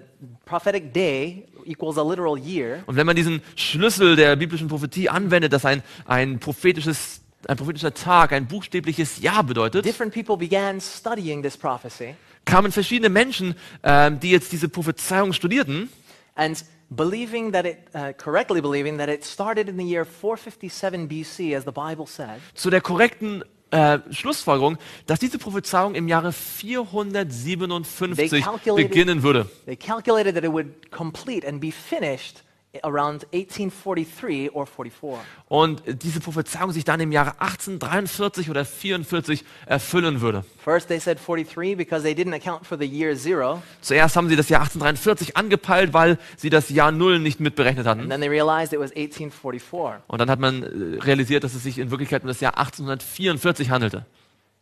prophetic day equals a literal year, Und wenn man diesen Schlüssel der biblischen Prophetie anwendet, dass ein, ein prophetisches ein prophetischer Tag, ein buchstäbliches Jahr bedeutet, different people began studying this prophecy kamen verschiedene Menschen, ähm, die jetzt diese Prophezeiung studierten and believing that it, uh, correctly believing that it started in the year 457 BC, as the Bible said, zu der korrekten äh, Schlussfolgerung, dass diese Prophezeiung im Jahre 457 They calculated- beginnen würde. they calculated that it would complete and be finished around 1843 or 44. Und diese Prophezeiung sich dann im Jahre 1843 oder 44 erfüllen würde. First, they said 43 because they didn't account for the year zero, Zuerst haben sie das Jahr 1843 angepeilt, weil sie das Jahr Null nicht mitberechnet and hatten. then they realized it was 1844. Und dann hat man äh, realisiert, dass es sich in Wirklichkeit um das Jahr 1844 handelte.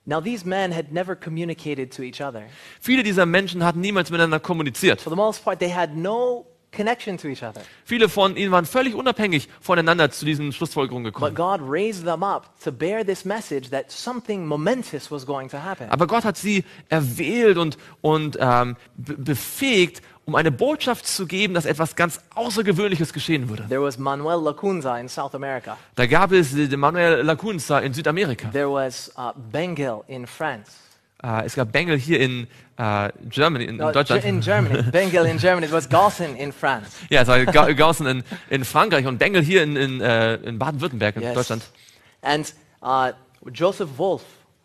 Now, these men had never communicated to each other. Viele dieser Menschen hatten niemals miteinander kommuniziert. For the most part, they had no connection to each other. Viele von ihnen waren völlig unabhängig voneinander zu diesen Schlussfolgerungen But gekommen. God raised them up to bear this message that something momentous was going to happen. Aber Gott hat sie erwählt und, und ähm, be befähigt, um eine Botschaft zu geben, dass etwas ganz Außergewöhnliches geschehen würde. There was Manuel Lacunza in South America. Da gab es äh, den Manuel Lacunza in Südamerika. There was uh, Bengel in France. Äh, es gab Bengel hier in äh, Germany, in, No, in Deutschland. In Germany. (laughs) Bengel in Germany. It was Gaussen in France. ja, es war Ga Gaussen in, in Frankreich und Bengel hier in, in, äh, in Baden-Württemberg in Yes. Deutschland. And uh, Joseph Wolf,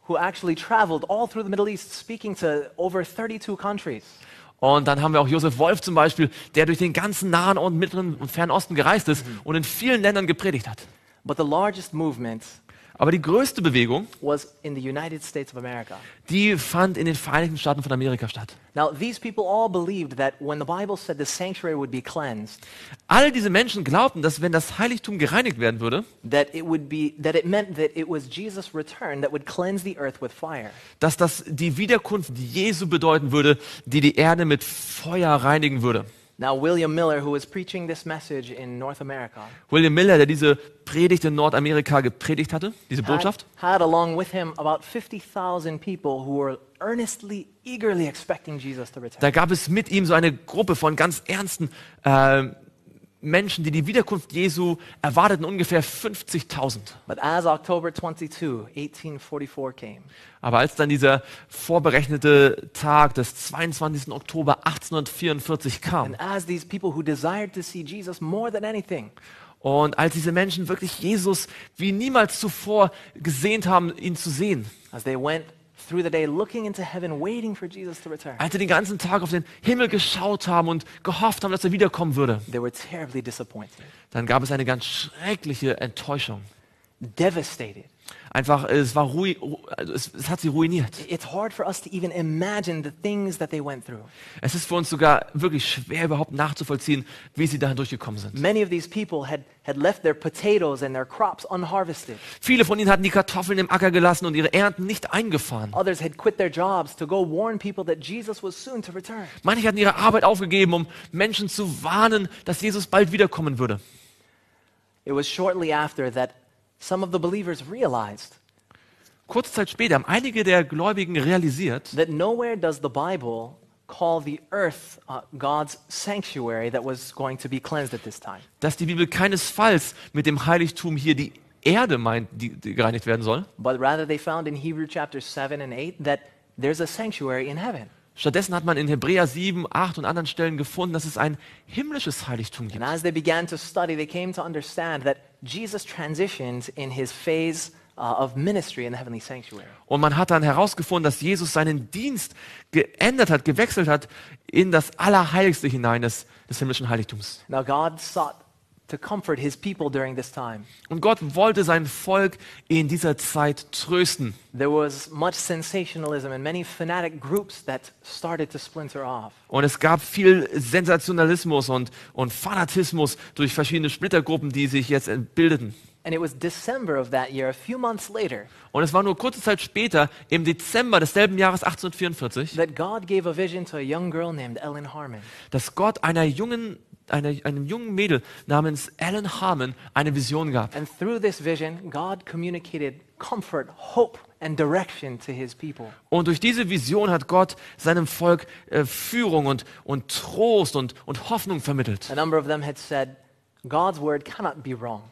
who actually traveled all through the Middle East speaking to over 32 countries. Und dann haben wir auch Josef Wolf zum Beispiel, der durch den ganzen Nahen und Mittleren und Fernen Osten gereist ist und in vielen Ländern gepredigt hat. But the largest movement Aber die größte Bewegung, die fand in den Vereinigten Staaten von Amerika statt. Now, these people all believed that when the Bible said the sanctuary would be cleansed, All diese Menschen glaubten, dass wenn das Heiligtum gereinigt werden würde, be dass das die Wiederkunft Jesu bedeuten würde, die die Erde mit Feuer reinigen würde. Now, William Miller, who was preaching this message in North America, William Miller, der diese Predigt in Nordamerika gepredigt hatte, diese had, Botschaft, had along with him about 50,000 people who were earnestly, eagerly expecting Jesus to return. da gab es mit ihm so eine Gruppe von ganz ernsten äh, Menschen, die die Wiederkunft Jesu erwarteten, ungefähr 50.000. But as October 22, 1844 came, Aber als dann dieser vorberechnete Tag des 22. Oktober 1844 kam und als diese Menschen wirklich Jesus wie niemals zuvor gesehnt haben, ihn zu sehen, as they went through the day looking into heaven, waiting for Jesus to return. als sie den ganzen Tag auf den Himmel geschaut haben und gehofft haben, dass er wiederkommen würde, They were terribly disappointed, dann gab es eine ganz schreckliche Enttäuschung. devastated. Einfach, es war rui also es, es hat sie ruiniert. It's hard for us to even imagine the things that they went through. Es ist für uns sogar wirklich schwer überhaupt nachzuvollziehen, wie sie da durchgekommen sind. Many of these people had, had left their potatoes and their crops unharvested. Viele von ihnen hatten die Kartoffeln im Acker gelassen und ihre Ernten nicht eingefahren. Others had quit their jobs to go warn people that Jesus was soon to return. Manche hatten ihre Arbeit aufgegeben, um Menschen zu warnen, dass Jesus bald wiederkommen würde. It was shortly after that some of the believers realized Kurze Zeit später haben einige der Gläubigen realisiert, that nowhere does the Bible call the earth uh, God's sanctuary that was going to be cleansed at this time. dass die Bibel keinesfalls mit dem Heiligtum hier die Erde meint, die, die gereinigt werden soll. But rather, they found in Hebrew chapter 7 and 8 that there's a sanctuary in heaven. Stattdessen hat man in Hebräer 7, 8 und anderen Stellen gefunden, dass es ein himmlisches Heiligtum gibt. And as they began to study, they came to understand that Jesus transitioned in his phase uh, of ministry in the heavenly sanctuary. Und man hat dann herausgefunden, dass Jesus seinen Dienst geändert hat, gewechselt hat in das Allerheiligste hinein des, des himmlischen Heiligtums. Now, God sought to comfort his people during this time. Und Gott wollte sein Volk in dieser Zeit trösten. There was much sensationalism and many fanatic groups that started to splinter off. Und es gab viel Sensationalismus und, und Fanatismus durch verschiedene Splittergruppen, die sich jetzt bildeten. And it was December of that year, a few months later, Und es war nur kurze Zeit später, im Dezember desselben Jahres 1844, that God gave a vision to a young girl named Ellen Harmon. dass Gott einer jungen, einer, einem jungen Mädel namens Ellen Harmon eine Vision gab. And through this vision, God communicated comfort, hope, and direction to his people. Und durch diese Vision hat Gott seinem Volk äh, Führung und, und Trost und, und Hoffnung vermittelt. A number of them had said, God's word cannot be wrong.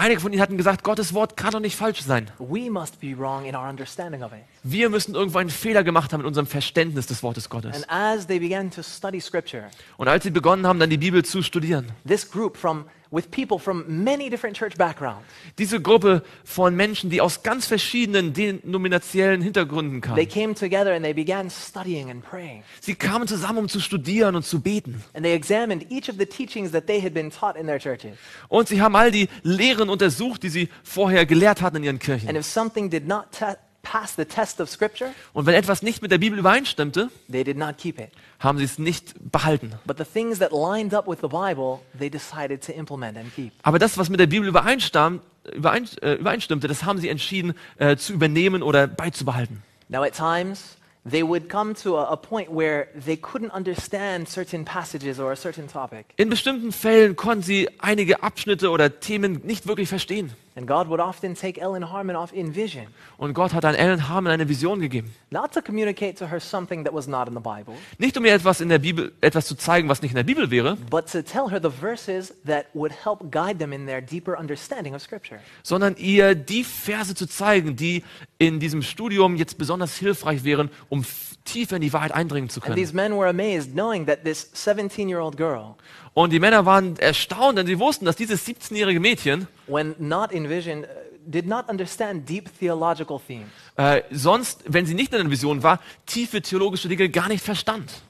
Einige von ihnen hatten gesagt, Gottes Wort kann doch nicht falsch sein. Wir müssen irgendwo einen Fehler gemacht haben in unserem Verständnis des Wortes Gottes. And as they began to study scripture, Und als sie begonnen haben, dann die Bibel zu studieren, this group from with people from many different church backgrounds, diese Gruppe von Menschen, die aus ganz verschiedenen denominationellen Hintergründen they kamen, came together and they began studying and praying. sie kamen zusammen, um zu studieren und zu beten. And they examined each of the teachings that they had been taught in their churches. Und sie haben all die Lehren untersucht, die sie vorher gelehrt hatten in ihren And Kirchen. if something did not pass the test of scripture, Und wenn etwas nicht mit der Bibel übereinstimmte, they did not keep it. haben sie es nicht behalten. But the things that lined up with the Bible, they decided to implement and keep. Aber das, was mit der Bibel übereinstam, überein, äh, übereinstimmte, das haben sie entschieden äh, zu übernehmen oder beizubehalten. Now, at times, they would come to a, a point where they couldn't understand certain passages or a certain topic. In bestimmten Fällen konnten sie einige Abschnitte oder Themen nicht wirklich verstehen. And God would often take Ellen Harmon off in vision, Und Gott hat an Ellen Harmon eine Vision gegeben. not to communicate to her something that was not in the Bible, Nicht um ihr etwas in der Bibel, etwas zu zeigen, was nicht in der Bibel wäre, but to tell her the verses that would help guide them in their deeper understanding of Scripture. sondern ihr die Verse zu zeigen, die in diesem Studium jetzt besonders hilfreich wären, um tiefer in die Wahrheit eindringen zu And können. these men were amazed knowing that this 17 year old girl, Und die Männer waren erstaunt, denn sie wussten, dass dieses 17-jährige Mädchen when not in vision, uh, did not understand deep theological themes. äh, sonst, wenn sie nicht in der Vision war, tiefe theologische Dinge gar nicht verstand.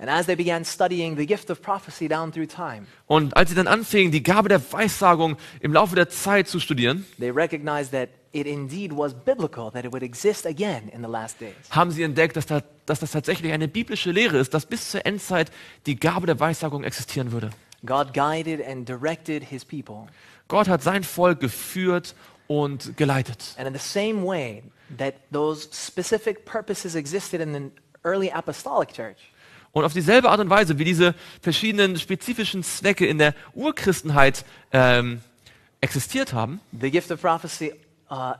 Und als sie dann anfingen, die Gabe der Weissagung im Laufe der Zeit zu studieren, they recognized that it indeed was biblical, that it would exist again in the last days. haben sie entdeckt, dass, da, dass das tatsächlich eine biblische Lehre ist, dass bis zur Endzeit die Gabe der Weissagung existieren würde. God guided and directed his people. Gott hat sein Volk geführt und geleitet. And in the same way that those specific purposes existed in the early apostolic church, Und auf dieselbe Art und Weise, wie diese verschiedenen spezifischen Zwecke in der Urchristenheit ähm, existiert haben, the gift of prophecy uh,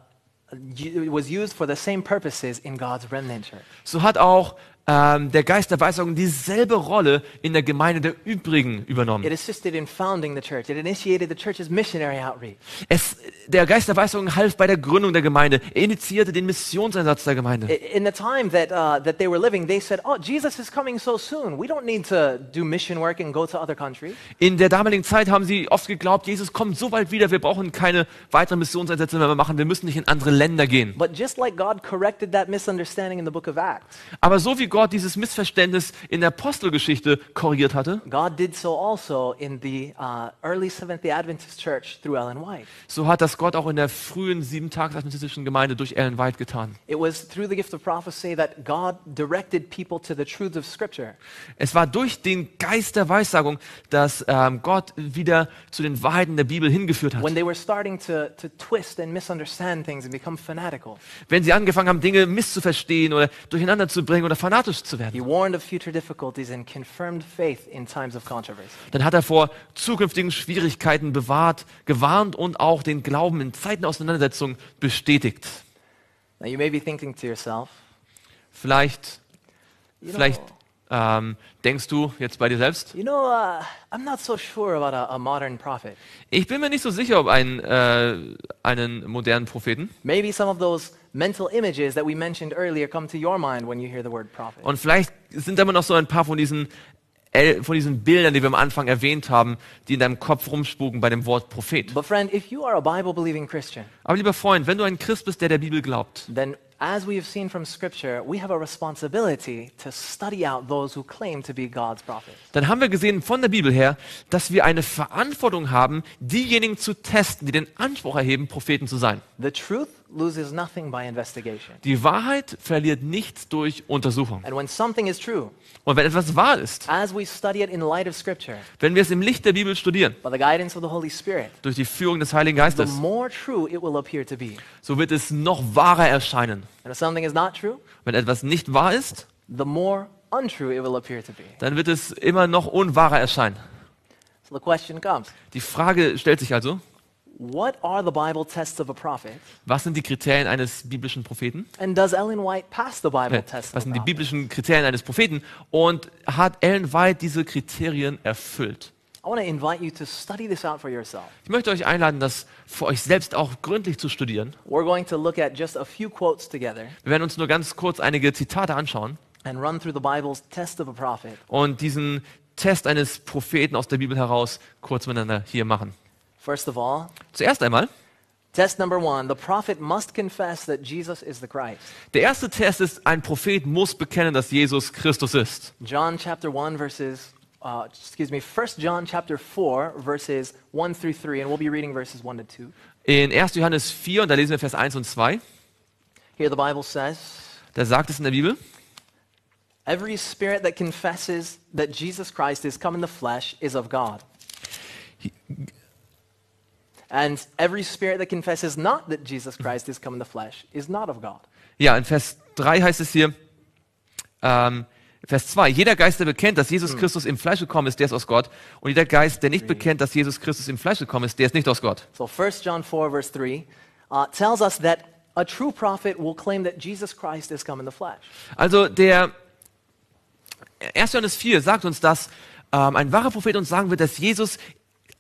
was used for the same purposes in God's remnant church. so hat auch ähm, der Geist der Weissagung dieselbe Rolle in der Gemeinde der Übrigen übernommen. It assisted in founding the church. It initiated the church's missionary outreach. Es, der Geist der Weissagung half bei der Gründung der Gemeinde. Er initiierte den Missionseinsatz der Gemeinde. In the time that, uh, that they were living, they said, Oh, Jesus is coming so soon. We don't need to do mission work and go to other countries. In der damaligen Zeit haben sie oft geglaubt, Jesus kommt so bald wieder, wir brauchen keine weiteren Missionseinsätze mehr machen, wir müssen nicht in andere Länder gehen. But just like God corrected that misunderstanding in the book of Acts, Aber so wie Gott dieses Missverständnis in der Apostelgeschichte korrigiert hatte, God did so also in the uh, early Seventh day Adventist church through Ellen White. so hat das Gott auch in der frühen sieben-tags-adventistischen Gemeinde durch Ellen White getan. It was through the gift of prophecy that God directed people to the truths of Scripture. Es war durch den Geist der Weissagung, dass ähm, Gott wieder zu den Wahrheiten der Bibel hingeführt hat. When they were starting to, to twist and misunderstand things and become fanatical, Wenn sie angefangen haben, Dinge misszuverstehen oder durcheinander zu bringen oder fanatisch zu He werden, warned of future difficulties and confirmed faith in times of controversy. dann hat er vor zukünftigen Schwierigkeiten bewahrt, gewarnt und auch den Glauben in Zeiten der Auseinandersetzung bestätigt. Now, you may be thinking to yourself, Vielleicht, you vielleicht know, ähm, denkst du jetzt bei dir selbst, you know uh, I'm not so sure about a, a modern prophet. ich bin mir nicht so sicher, ob ein, äh, einen modernen Propheten Maybe some of those mental images that we mentioned earlier come to your mind when you hear the word prophet. Und vielleicht sind da immer noch so ein paar von diesen, von diesen Bildern, die wir am Anfang erwähnt haben, die in deinem Kopf rumspuken bei dem Wort Prophet. But, friend, if you are a Bible believing Christian, Aber lieber Freund, wenn du ein Christ bist, der der Bibel glaubt, then as we have seen from Scripture, we have a responsibility to study out those who claim to be God's prophets. dann haben wir gesehen von der Bibel her, dass wir eine Verantwortung haben, diejenigen zu testen, die den Anspruch erheben, Propheten zu sein. The truth loses nothing by investigation. Die Wahrheit verliert nichts durch Untersuchung. And when something is true, Und wenn etwas wahr ist, as we study it in light of Scripture, wenn wir es im Licht der Bibel studieren, by the guidance of the Holy Spirit, durch die Führung des Heiligen the Geistes, more true it will appear to be. so wird es noch wahrer erscheinen. And if something is not true, Wenn etwas nicht wahr ist, the more untrue it will appear to be. dann wird es immer noch unwahrer erscheinen. So the question comes Die Frage stellt sich also, was sind die Kriterien eines biblischen Propheten? And does Ellen White pass the Bible test? Was sind die biblischen Kriterien eines Propheten? Und hat Ellen White diese Kriterien erfüllt? I want to invite you to study this out for yourself. Ich möchte euch einladen, das für euch selbst auch gründlich zu studieren. We're going to look at just a few quotes together Wir werden uns nur ganz kurz einige Zitate anschauen and run through the Bible's test of a prophet. und diesen Test eines Propheten aus der Bibel heraus kurz miteinander hier machen. First of all, Zuerst einmal, test number one the prophet must confess that Jesus is the Christ. der erste Test ist, ein Prophet muss bekennen, dass Jesus Christus ist. John chapter 1 verses uh, excuse me, 1 John chapter 4 verses 1 through 3 and we'll be reading verses 1 to 2. In 1. Johannes 4, und da lesen wir Vers 1 und 2, Here the Bible says, da sagt es in der Bibel, every spirit that confesses that Jesus Christ is come in the flesh is of God. And every spirit that confesses not that Jesus Christ is come in the flesh is not of God. ja, in Vers 3 heißt es hier, ähm, Vers 2. Jeder Geist, der bekennt, dass Jesus Christus im Fleisch gekommen ist, der ist aus Gott. Und jeder Geist, der nicht bekennt, dass Jesus Christus im Fleisch gekommen ist, der ist nicht aus Gott. So 1 John 4, verse 3, uh, tells us that a true prophet will claim that Jesus Christ is come in the flesh. Also der 1. Johannes 4 sagt uns, dass ähm, ein wahrer Prophet uns sagen wird, dass Jesus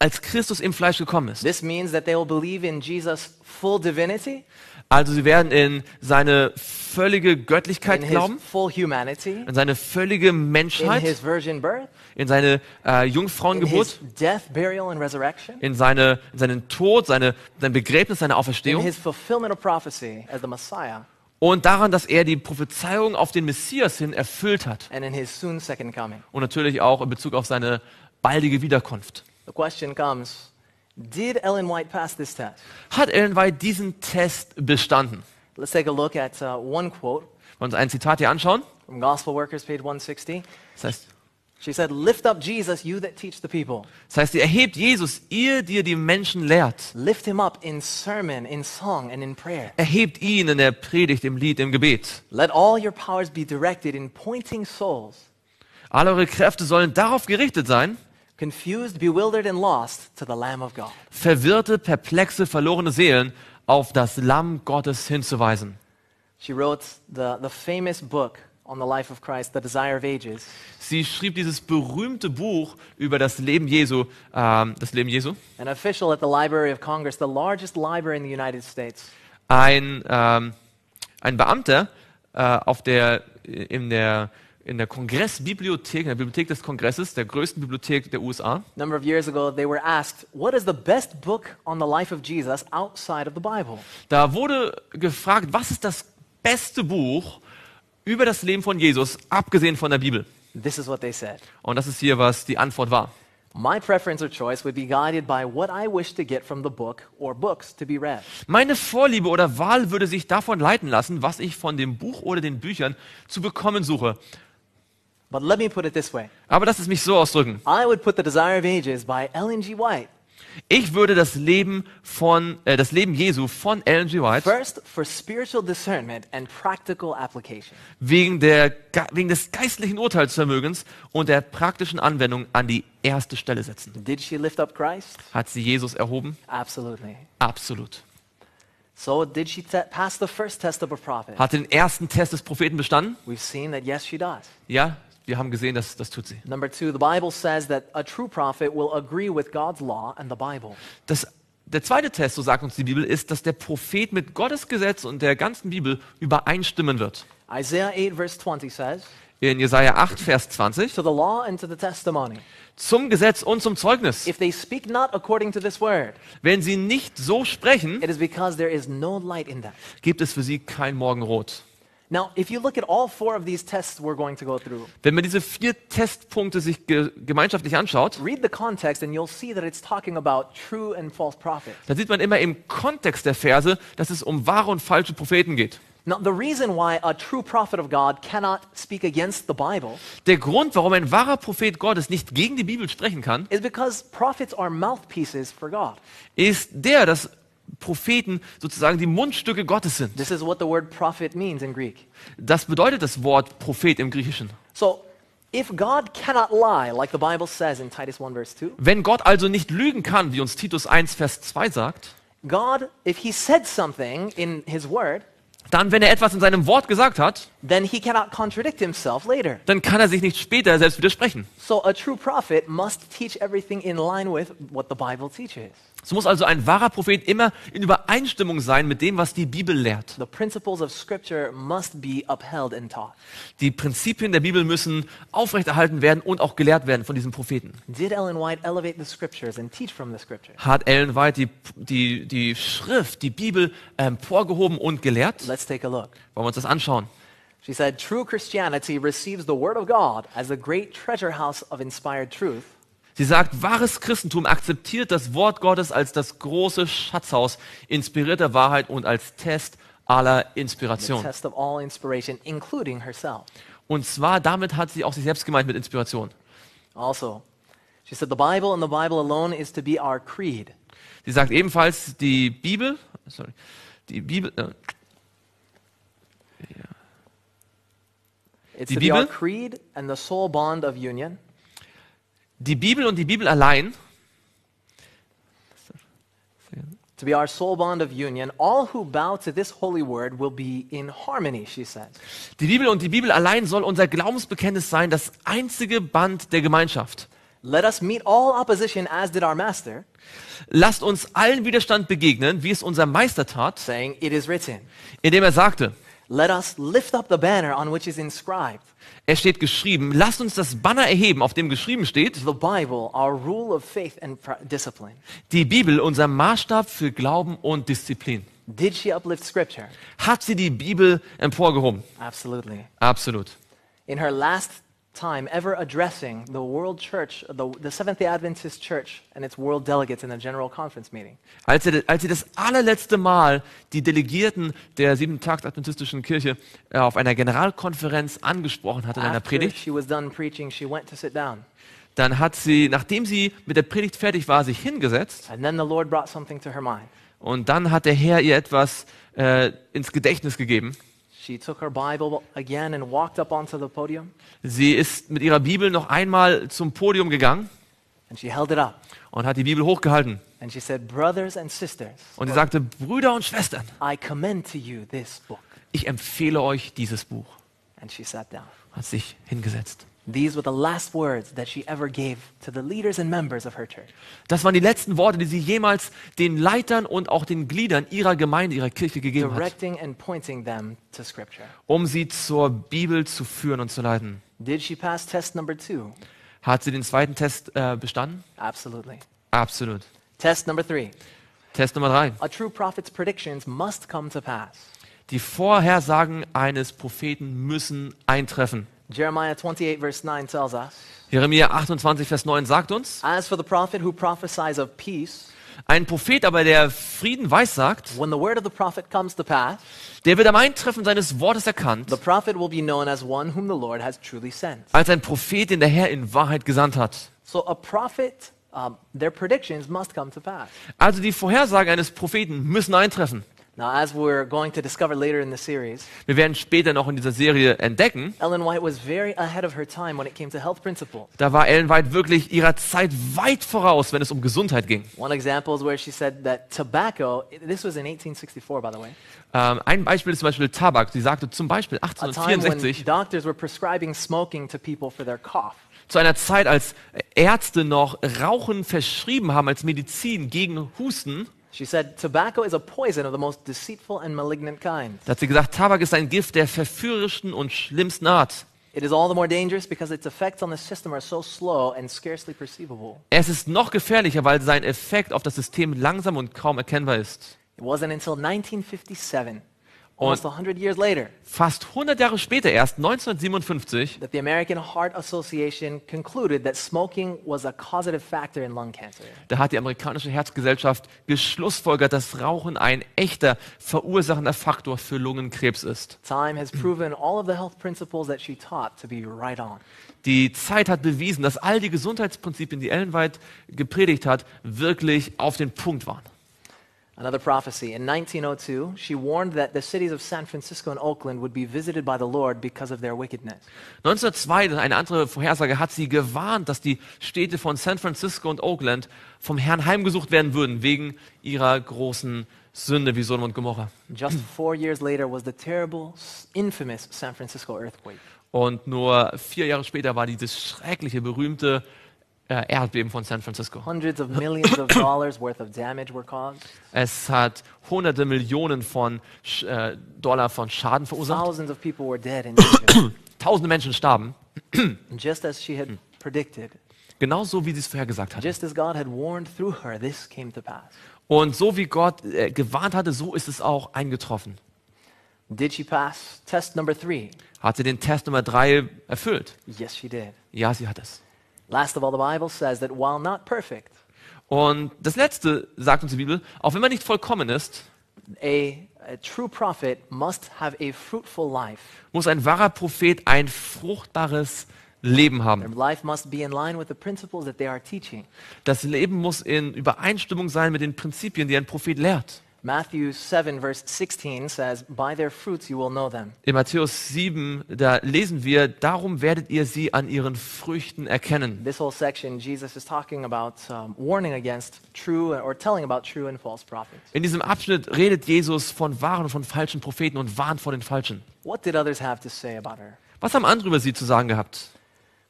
als Christus im Fleisch gekommen ist. This means that they will believe in Jesus' full divinity, Also sie werden in seine völlige in Göttlichkeit his glauben, full humanity, in seine völlige in Menschheit, his virgin birth, in seine äh, in Jungfrauengeburt, his death, burial, and resurrection, in, seine, in seinen Tod, seine, sein Begräbnis, seine in Auferstehung his fulfillment of prophecy as the Messiah, und daran, dass er die Prophezeiung auf den Messias hin erfüllt hat. and in his soon second coming. Und natürlich auch in Bezug auf seine baldige Wiederkunft. The question comes Did Ellen White pass this test? Hat Ellen White diesen Test bestanden? Let's take a look at uh, one quote Wollen wir uns ein Zitat hier anschauen? from Gospel Workers, page 160. Das heißt, She said, Lift up Jesus, you that teach the people. das heißt, ihr erhebt Jesus, ihr, die ihr die Menschen lehrt. Lift him up in sermon, in song, and in prayer. Erhebt ihn in der Predigt, im Lied, im Gebet. Let all your powers be directed in pointing souls, Alle eure Kräfte sollen darauf gerichtet sein, confused, bewildered, and lost, to the Lamb of God. verwirrte, perplexe, verlorene Seelen auf das Lamm Gottes hinzuweisen. She wrote the, the famous book on the life of Christ, The Desire of Ages. Sie schrieb dieses berühmte Buch über das Leben Jesu, ähm, das Leben Jesu. An official at the Library of Congress, the largest library in the United States, Ein, ähm, ein Beamter äh, auf der, in der, in der Kongressbibliothek, in der Bibliothek des Kongresses, der größten Bibliothek der USA, a number of years ago, they were asked, What is the best book on the life of Jesus outside of the Bible? da wurde gefragt, was ist das beste Buch über das Leben von Jesus, abgesehen von der Bibel? This is what they said. Und das ist hier, was die Antwort war. My preference or choice would be guided by what I wish to get from the book or books to be read. Meine Vorliebe oder Wahl würde sich davon leiten lassen, was ich von dem Buch oder den Büchern zu bekommen suche. But let me put it this way Aber lass es mich so ausdrücken. I would put The Desire of Ages by Ellen G. White Ich würde das Leben von äh, das Leben Jesu von Ellen G. White first for spiritual discernment and practical application. wegen der Ge- wegen des geistlichen Urteilsvermögens und der praktischen Anwendung an die erste Stelle setzen. Did she lift up Christ? Hat sie Jesus erhoben? Absolutely. Absolut. So, did she pass the first test of a prophet? Hat den ersten Test des Propheten bestanden? We've seen that yes, she does. Ja, wir haben gesehen, dass das tut sie. Number two, the Bible says that a true prophet will agree with God's law and the Bible. Das, der zweite Test, so sagt uns die Bibel, ist, dass der Prophet mit Gottes Gesetz und der ganzen Bibel übereinstimmen wird. Isaiah 8, verse 20 says, In Jesaja 8, Vers 20. To the law and to the testimony. Zum Gesetz und zum Zeugnis. If they speak not according to this word, Wenn sie nicht so sprechen, it is because there is no light in them. gibt es für sie kein Morgenrot. Now, if you look at all four of these tests we're going to go through, Wenn man diese vier Testpunkte sich ge gemeinschaftlich anschaut, read the context and you'll see that it's talking about true and false prophets. dann sieht man immer im Kontext der Verse, dass es um wahre und falsche Propheten geht. Now, the reason why a true prophet of God cannot speak against the Bible Der Grund, warum ein wahrer Prophet Gottes nicht gegen die Bibel sprechen kann, is because prophets are mouthpieces for God. ist der, dass Propheten sozusagen die Mundstücke Gottes sind. This is what the word prophet means in Greek. Das bedeutet das Wort Prophet im Griechischen. So, if God cannot lie, like the Bible says in Titus 1, verse 2, Wenn Gott also nicht lügen kann, wie uns Titus 1, Vers 2 sagt, God, if he said something in his word, dann, wenn er etwas in seinem Wort gesagt hat, then he cannot contradict himself later. dann kann er sich nicht später selbst widersprechen. So, a true prophet must teach everything in line with what the Bible teaches. Es muss also ein wahrer Prophet immer in Übereinstimmung sein mit dem, was die Bibel lehrt. The principles of Scripture must be upheld and taught. Die Prinzipien der Bibel müssen aufrechterhalten werden und auch gelehrt werden von diesem Propheten. Did Ellen White elevate the Scriptures and teach from the Scripture? Hat Ellen White die, die, die Schrift, die Bibel emporgehoben und gelehrt? Let's take a look. Wollen wir uns das anschauen? She said, True Christianity receives the Word of God as a great treasure house of inspired truth. Sie sagt, wahres Christentum akzeptiert das Wort Gottes als das große Schatzhaus inspirierter Wahrheit und als Test aller Inspiration. test of all inspiration, including herself. Und zwar damit hat sie auch sich selbst gemeint mit Inspiration. Also, she said, the Bible and the Bible alone is to be our creed. Sie sagt ebenfalls, die Bibel, sorry, die Bibel, äh, It's Die to be our Bibel, creed and the sole bond of union. Die Bibel und die Bibel allein To be our sole bond of union. All who bow to this holy word will be in harmony, she says. Die Bibel und die Bibel allein soll unser Glaubensbekenntnis sein, das einzige Band der Gemeinschaft. Let us meet all opposition as did our master, Lasst uns allen Widerstand begegnen, wie es unser Meister tat, saying, It is written. indem er sagte, Let us lift up the banner on which is inscribed. Es steht geschrieben, lasst uns das Banner erheben, auf dem geschrieben steht, The Bible, our rule of faith and pr- discipline. die Bibel, unser Maßstab für Glauben und Disziplin. Did she uplift scripture? Hat sie die Bibel emporgehoben? Absolutely. Absolut. In her last time ever addressing the world church, the, the Seventh day Adventist church and its world delegates in a general conference meeting, Als sie, als sie das allerletzte Mal die Delegierten der sieben-tags-adventistischen Kirche äh, auf einer Generalkonferenz angesprochen hat in einer Predigt, she was done preaching, she went to sit down. dann hat sie, nachdem sie mit der Predigt fertig war, sich hingesetzt And then the Lord brought something to her mind. und dann hat der Herr ihr etwas äh, ins Gedächtnis gegeben. She took her Bible again and walked up onto the podium Sie ist mit ihrer Bibel noch einmal zum Podium gegangen and she held it up. und hat die Bibel hochgehalten. And she said, Brothers and sisters, Und sie sagte, Brüder und Schwestern, I commend to you this book. ich empfehle euch dieses Buch. And she sat down. Hat sich hingesetzt. These were the last words that she ever gave to the leaders and members of her church. Das waren die letzten Worte, die sie jemals den Leitern und auch den Gliedern ihrer Gemeinde, ihrer Kirche gegeben hat, directing and pointing them to Scripture. um sie zur Bibel zu führen und zu leiten. Did she pass test number two? Hat sie den zweiten Test äh, bestanden? Absolutely. Absolut. Test number three. Test Nummer drei. A true prophet's predictions must come to pass. Die Vorhersagen eines Propheten müssen eintreffen. Jeremiah 28, verse 9 tells us Jeremia 28, Vers 9 sagt uns, As for the prophet who prophesies of peace, ein Prophet aber, der Frieden weissagt, when the word of the prophet comes to pass, der wird am Eintreffen seines Wortes erkannt, the prophet will be known as one whom the Lord has truly sent. als ein Prophet, den der Herr in Wahrheit gesandt hat. So a prophet, um, their predictions must come to pass. Also die Vorhersagen eines Propheten müssen eintreffen. Now, as we're going to discover later in the series, Wir werden später noch in dieser Serie entdecken, Ellen White was very ahead of her time when it came to health principles. da war Ellen White wirklich ihrer Zeit weit voraus, wenn es um Gesundheit ging. One example is where she said that tobacco, this was in 1864, by the way, Ähm, ein Beispiel ist zum Beispiel Tabak. Sie sagte zum Beispiel a time when 1864, doctors were prescribing smoking to people for their cough. zu einer Zeit, als Ärzte noch Rauchen verschrieben haben als Medizin gegen Husten, She said, Tobacco is a poison of the most deceitful and malignant kind. da hat sie gesagt, Tabak ist ein Gift der verführerischsten und schlimmsten Art. It is all the more dangerous because its effects on the system are so slow and scarcely perceivable. Es ist noch gefährlicher, weil sein Effekt auf das System langsam und kaum erkennbar ist. It wasn't until 1957, almost 100 years later, Fast 100 Jahre später, erst 1957, that the American Heart Association concluded that smoking was a causative factor in lung cancer. da hat die amerikanische Herzgesellschaft geschlussfolgert, dass Rauchen ein echter verursachender Faktor für Lungenkrebs ist. Time has proven all of the health principles that she taught to be right on. Die Zeit hat bewiesen, dass all die Gesundheitsprinzipien, die Ellen White gepredigt hat, wirklich auf den Punkt waren. Another prophecy. In 1902, she warned that the cities of San Francisco and Oakland would be visited by the Lord because of their wickedness. 1902, eine andere Vorhersage, hat sie gewarnt, dass die Städte von San Francisco und Oakland vom Herrn heimgesucht werden würden, wegen ihrer großen Sünde wie Sodom und Gomorra. Just four years later was the terrible, infamous San Francisco earthquake. Und nur vier Jahre später war dieses schreckliche, berühmte äh, Erdbeben von San Francisco. Hundreds of millions of dollars worth of damage were caused. Es hat hunderte Millionen von Sch äh, Dollar von Schaden verursacht. Thousands of people were dead injured. (coughs) Tausende Menschen starben, just as she had predicted, genauso wie sie es vorhergesagt hat. just as God had warned through her, this came to pass. Und so wie Gott äh, gewarnt hatte, so ist es auch eingetroffen. Did she pass test number three? Hat sie den Test Nummer drei erfüllt? Yes, she did. Ja, sie hat es. Last of all, the Bible says that while not perfect, Und das Letzte sagt uns die Bibel, auch wenn man nicht vollkommen ist, a, a true prophet must have a fruitful life. muss ein wahrer Prophet ein fruchtbares Leben haben. life must be in line with the principles that they are teaching. Das Leben muss in Übereinstimmung sein mit den Prinzipien, die ein Prophet lehrt. Matthew 7, verse 16 says, By their fruits you will know them. In Matthäus 7, da lesen wir, darum werdet ihr sie an ihren Früchten erkennen. This whole section, Jesus is talking about um, warning against true or telling about true and false prophets. In diesem Abschnitt redet Jesus von wahren und von falschen Propheten und warnt vor den falschen. What did others have to say about her? Was haben andere über sie zu sagen gehabt?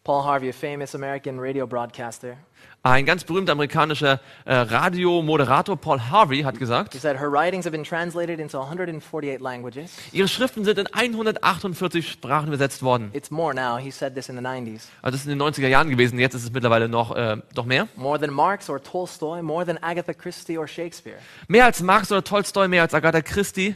Paul Harvey, a famous American radio broadcaster, Ein ganz berühmter amerikanischer äh, Radiomoderator, Paul Harvey, hat gesagt, he said her writings have been translated into 148 languages. ihre Schriften sind in 148 Sprachen übersetzt worden. It's more now. He said this in the 90s. Also das ist in den 90er Jahren gewesen, jetzt ist es mittlerweile noch, äh, noch mehr. More than Marx or Tolstoy, more than Agatha Christie or Shakespeare. Mehr als Marx oder Tolstoi, mehr als Agatha Christie,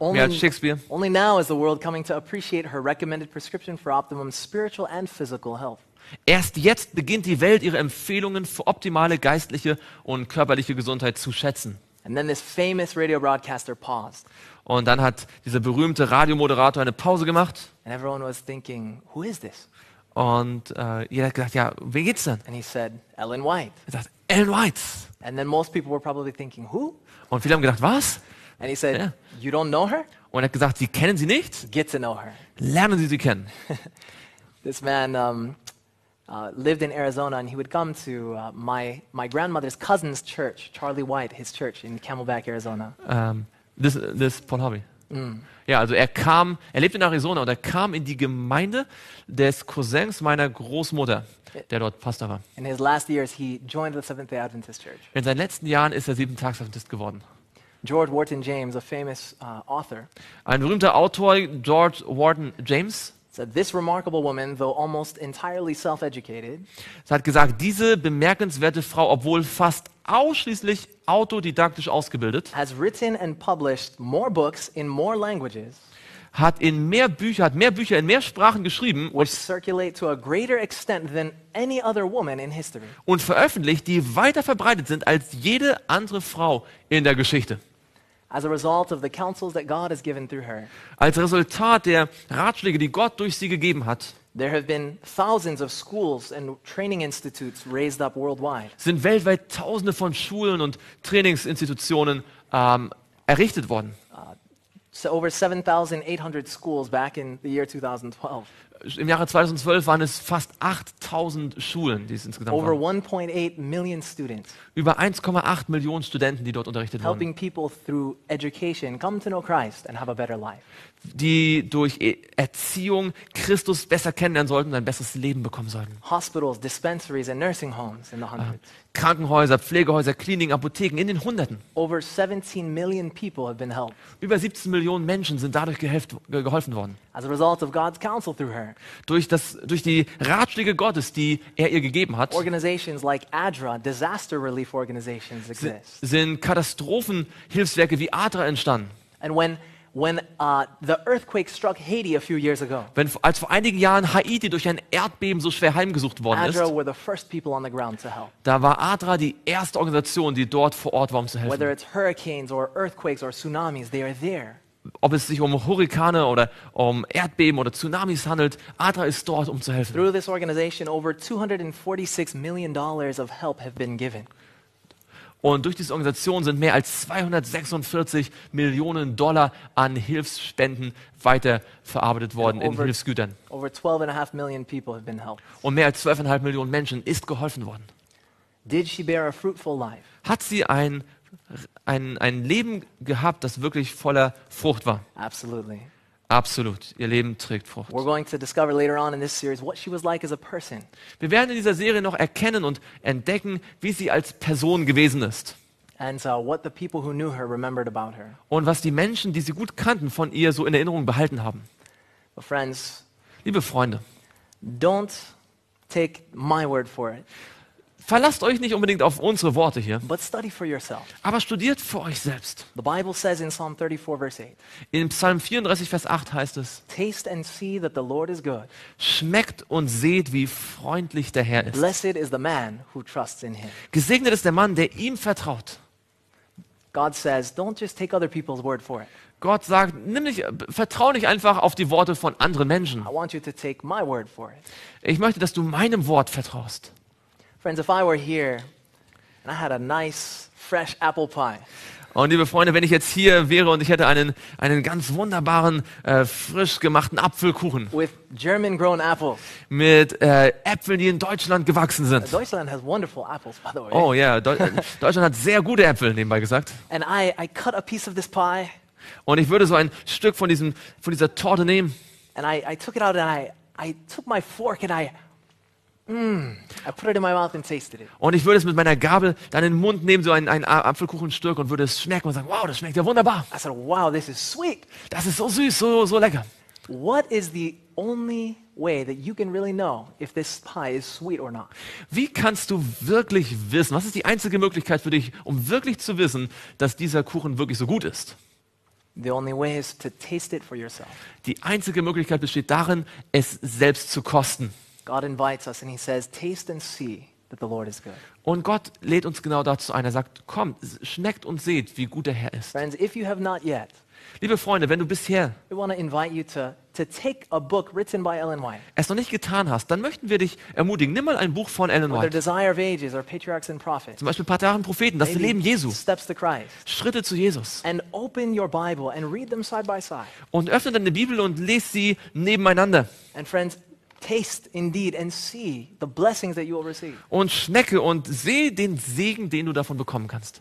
mehr als Shakespeare. only now is the world coming to appreciate her recommended prescription for optimum spiritual and physical health. Erst jetzt beginnt die Welt ihre Empfehlungen für optimale geistliche und körperliche Gesundheit zu schätzen. And then this famous radio broadcaster paused, Und dann hat dieser berühmte Radiomoderator eine Pause gemacht and everyone was thinking, Who is this? und äh, jeder hat gesagt, ja, wie geht's denn? And he said, Ellen White. Er sagt, Ellen White. And then most people were probably thinking, Who? Und viele haben gedacht, was? And he said, Yeah. You don't know her? Und er hat gesagt, Sie kennen sie nicht? Get to know her. Lernen Sie sie kennen. (laughs) This man um, uh, lived in Arizona, and he would come to uh, my, my grandmother's cousin's church, Charlie White, his church in Camelback, Arizona. Ähm, das, das ist Paul Harvey. Ja, also er kam, er lebt in Arizona und er kam in die Gemeinde des Cousins meiner Großmutter, der dort Pastor war. In his last years, he joined the Seventh day Adventist Church. In seinen letzten Jahren ist er Sieben-Tags-Adventist geworden. George Wharton James, a famous uh, author, Ein berühmter Autor, George Wharton James, said this remarkable woman, though almost entirely self educated, hat gesagt, diese bemerkenswerte Frau, obwohl fast ausschließlich autodidaktisch ausgebildet, has written and published more books in more languages, hat in mehr Bücher, hat mehr Bücher in mehr Sprachen geschrieben which circulate to a greater extent than any other woman in history. und veröffentlicht, die weiter verbreitet sind als jede andere Frau in der Geschichte. Als Resultat der Ratschläge, die Gott durch sie gegeben hat, there have been thousands of schools and training institutes raised up worldwide. sind weltweit Tausende von Schulen und Trainingsinstitutionen ähm, errichtet worden. So over 7,800 schools back in the year 2012. Im Jahre 2012 waren es fast 8000 Schulen, die es insgesamt Over waren. 1.8 million students, Über 1,8 Millionen Studenten, die dort unterrichtet wurden, helping people through education come to know Christ and have a better life. die durch E- Erziehung Christus besser kennenlernen sollten und ein besseres Leben bekommen sollten. Hospitals, dispensaries, and nursing homes in the hundreds. Krankenhäuser, Pflegehäuser, Kliniken, Apotheken in den Hunderten. Over 17 million people have been helped Über 17 Millionen Menschen sind dadurch gehelft, ge- geholfen worden. as a result of God's counsel through her. Durch, das, durch die Ratschläge Gottes, die er ihr gegeben hat, Organizations like ADRA, disaster relief organizations, exist. sind Katastrophenhilfswerke wie ADRA entstanden. And when, when uh, the earthquake struck Haiti a few years ago, Wenn, als vor einigen Jahren Haiti durch ein Erdbeben so schwer heimgesucht worden ADRA ist, were the first people on the ground to help. da war ADRA die erste Organisation, die dort vor Ort war, um zu Whether helfen. it's hurricanes or earthquakes or tsunamis, they are there. Ob es sich um Hurrikane oder um Erdbeben oder Tsunamis handelt, ADRA ist dort, um zu helfen. Through this organization, over $246 million of help have been given. Und durch diese Organisation sind mehr als 246 Millionen Dollar an Hilfsspenden weiterverarbeitet worden in Over- Hilfsgütern. Over 12.5 million people have been helped. Und mehr als 12,5 Millionen Menschen ist geholfen worden. Did she bear a fruitful life? Hat sie ein, ein, ein Leben gehabt, das wirklich voller Frucht war? Absolutely. Absolut. Ihr Leben trägt Frucht. We're going to discover later on in this series what she was like as a person. Wir werden in dieser Serie noch erkennen und entdecken, wie sie als Person gewesen ist. and uh, what the people who knew her remembered about her. Und was die Menschen, die sie gut kannten, von ihr so in Erinnerung behalten haben. But friends, Liebe Freunde, don't take my word for it, verlasst euch nicht unbedingt auf unsere Worte hier, but study for yourself. aber studiert für euch selbst. The Bible says in Psalm 34, verse 8, In Psalm 34, Vers 8 heißt es, Taste and see that the Lord is good. schmeckt und seht, wie freundlich der Herr ist. Blessed is the man who trusts in him. Gesegnet ist der Mann, der ihm vertraut. God says, don't just take other people's word for it. Gott sagt, nimm nicht, vertrau nicht einfach auf die Worte von anderen Menschen. Ich möchte, dass du meinem Wort vertraust. Friends, if I were here and I had a nice, fresh apple pie, Und liebe Freunde, wenn ich jetzt hier wäre und ich hätte einen, einen ganz wunderbaren, äh, frisch gemachten Apfelkuchen with German grown apples. mit äh, Äpfeln, die in Deutschland gewachsen sind. Deutschland has wonderful apples, by the way. Oh ja, Deu (laughs) Deutschland hat sehr gute Äpfel, nebenbei gesagt. And I, I cut a piece of this pie Und ich würde so ein Stück von, diesem, von dieser Torte nehmen and I, I took it out and I, I took my fork and I, I put it in my mouth and tasted it. und ich würde es mit meiner Gabel dann in den Mund nehmen, so ein, ein Apfelkuchenstück und würde es schmecken und sagen, wow, das schmeckt ja wunderbar. I said, wow, this is sweet. Das ist so süß, so, so lecker. What is the only way that you can really know if this pie is sweet or not? Wie kannst du wirklich wissen, was ist die einzige Möglichkeit für dich, um wirklich zu wissen, dass dieser Kuchen wirklich so gut ist? The only way is to taste it for yourself. Die einzige Möglichkeit besteht darin, es selbst zu kosten. God invites us and He says, Taste and see that the Lord is good. Und Gott lädt uns genau dazu ein. Er sagt, kommt, schmeckt und seht, wie gut der Herr ist. Friends, if you have not yet, Liebe Freunde, wenn du bisher we want to invite you to, to take a book written by Ellen White, es noch nicht getan hast, dann möchten wir dich ermutigen. Nimm mal ein Buch von Ellen White. Desire of Ages or Patriarchs and Prophets, Zum Beispiel Patriarchen Propheten, das Leben Jesu. Steps to Christ, Schritte zu Jesus. and open your Bible and read them side by side. Und öffne deine Bibel und lese sie nebeneinander. And friends, taste indeed and see the blessings that you will receive. Und schmecke und sehe den Segen, den du davon bekommen kannst.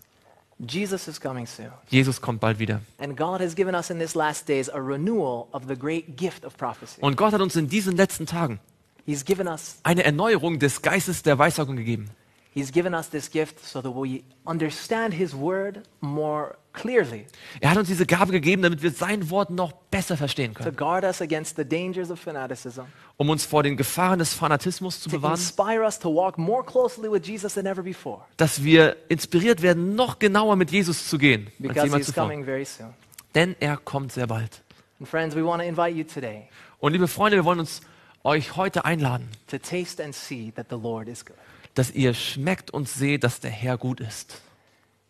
Jesus is coming soon. Jesus kommt bald wieder. And God has given us in these last days a renewal of the great gift of prophecy. Und Gott hat uns in diesen letzten Tagen He's given us eine Erneuerung des Geistes der Weissagung gegeben. He's given us this gift so that we understand his word more clearly, Er hat uns diese Gabe gegeben, damit wir sein Wort noch besser verstehen to können, guard us against the dangers of fanaticism, um uns vor den Gefahren des Fanatismus zu to bewahren, inspire us to walk more closely with Jesus than ever before, dass wir inspiriert werden, noch genauer mit Jesus zu gehen als because jemals he's zuvor. coming very soon. Denn er kommt sehr bald. And friends, we want to invite you today Und liebe Freunde, wir wollen uns euch heute einladen, to taste and see that the Lord is good. dass ihr schmeckt und seht, dass der Herr gut ist.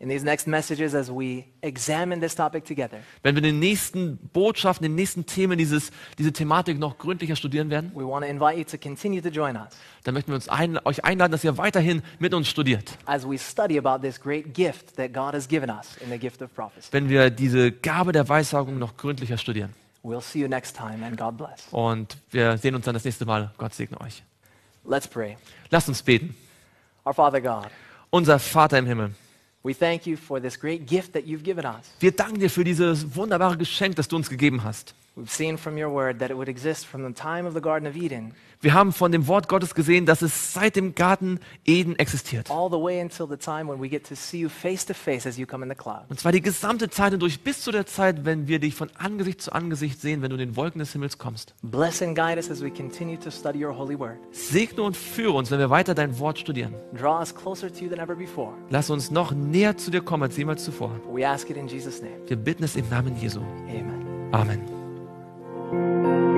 In these next messages, as we examine this topic together, Wenn wir in den nächsten Botschaften, in den nächsten Themen dieses, diese Thematik noch gründlicher studieren werden, we want to invite you to continue to join us dann möchten wir uns ein, euch einladen, dass ihr weiterhin mit uns studiert. as we study about this great gift that God has given us in the gift of prophecy. Wenn wir diese Gabe der Weissagung noch gründlicher studieren. We'll see you next time, and God bless. Und wir sehen uns dann das nächste Mal. Gott segne euch. Let's pray. Lasst uns beten. Our Father God, Unser Vater im Himmel, wir danken dir für dieses wunderbare Geschenk, das du uns gegeben hast. We've seen from your word that it would exist from the time of the Garden of Eden Wir haben von dem Wort Gottes gesehen, dass es seit dem Garten Eden existiert. all the way until the time when we get to see you face to face as you come in the cloud. Und zwar die gesamte Zeit hindurch bis zu der Zeit, wenn wir dich von Angesicht zu Angesicht sehen, wenn du in den Wolken des Himmels kommst. Bless and guide us as we continue to study your holy word. Segne und führe uns, wenn wir weiter dein Wort studieren. Draw us closer to you than ever before. Lass uns noch näher zu dir kommen als jemals zuvor. We ask it in Jesus' name. Wir bitten es im Namen Jesu. Amen. Amen. Thank you.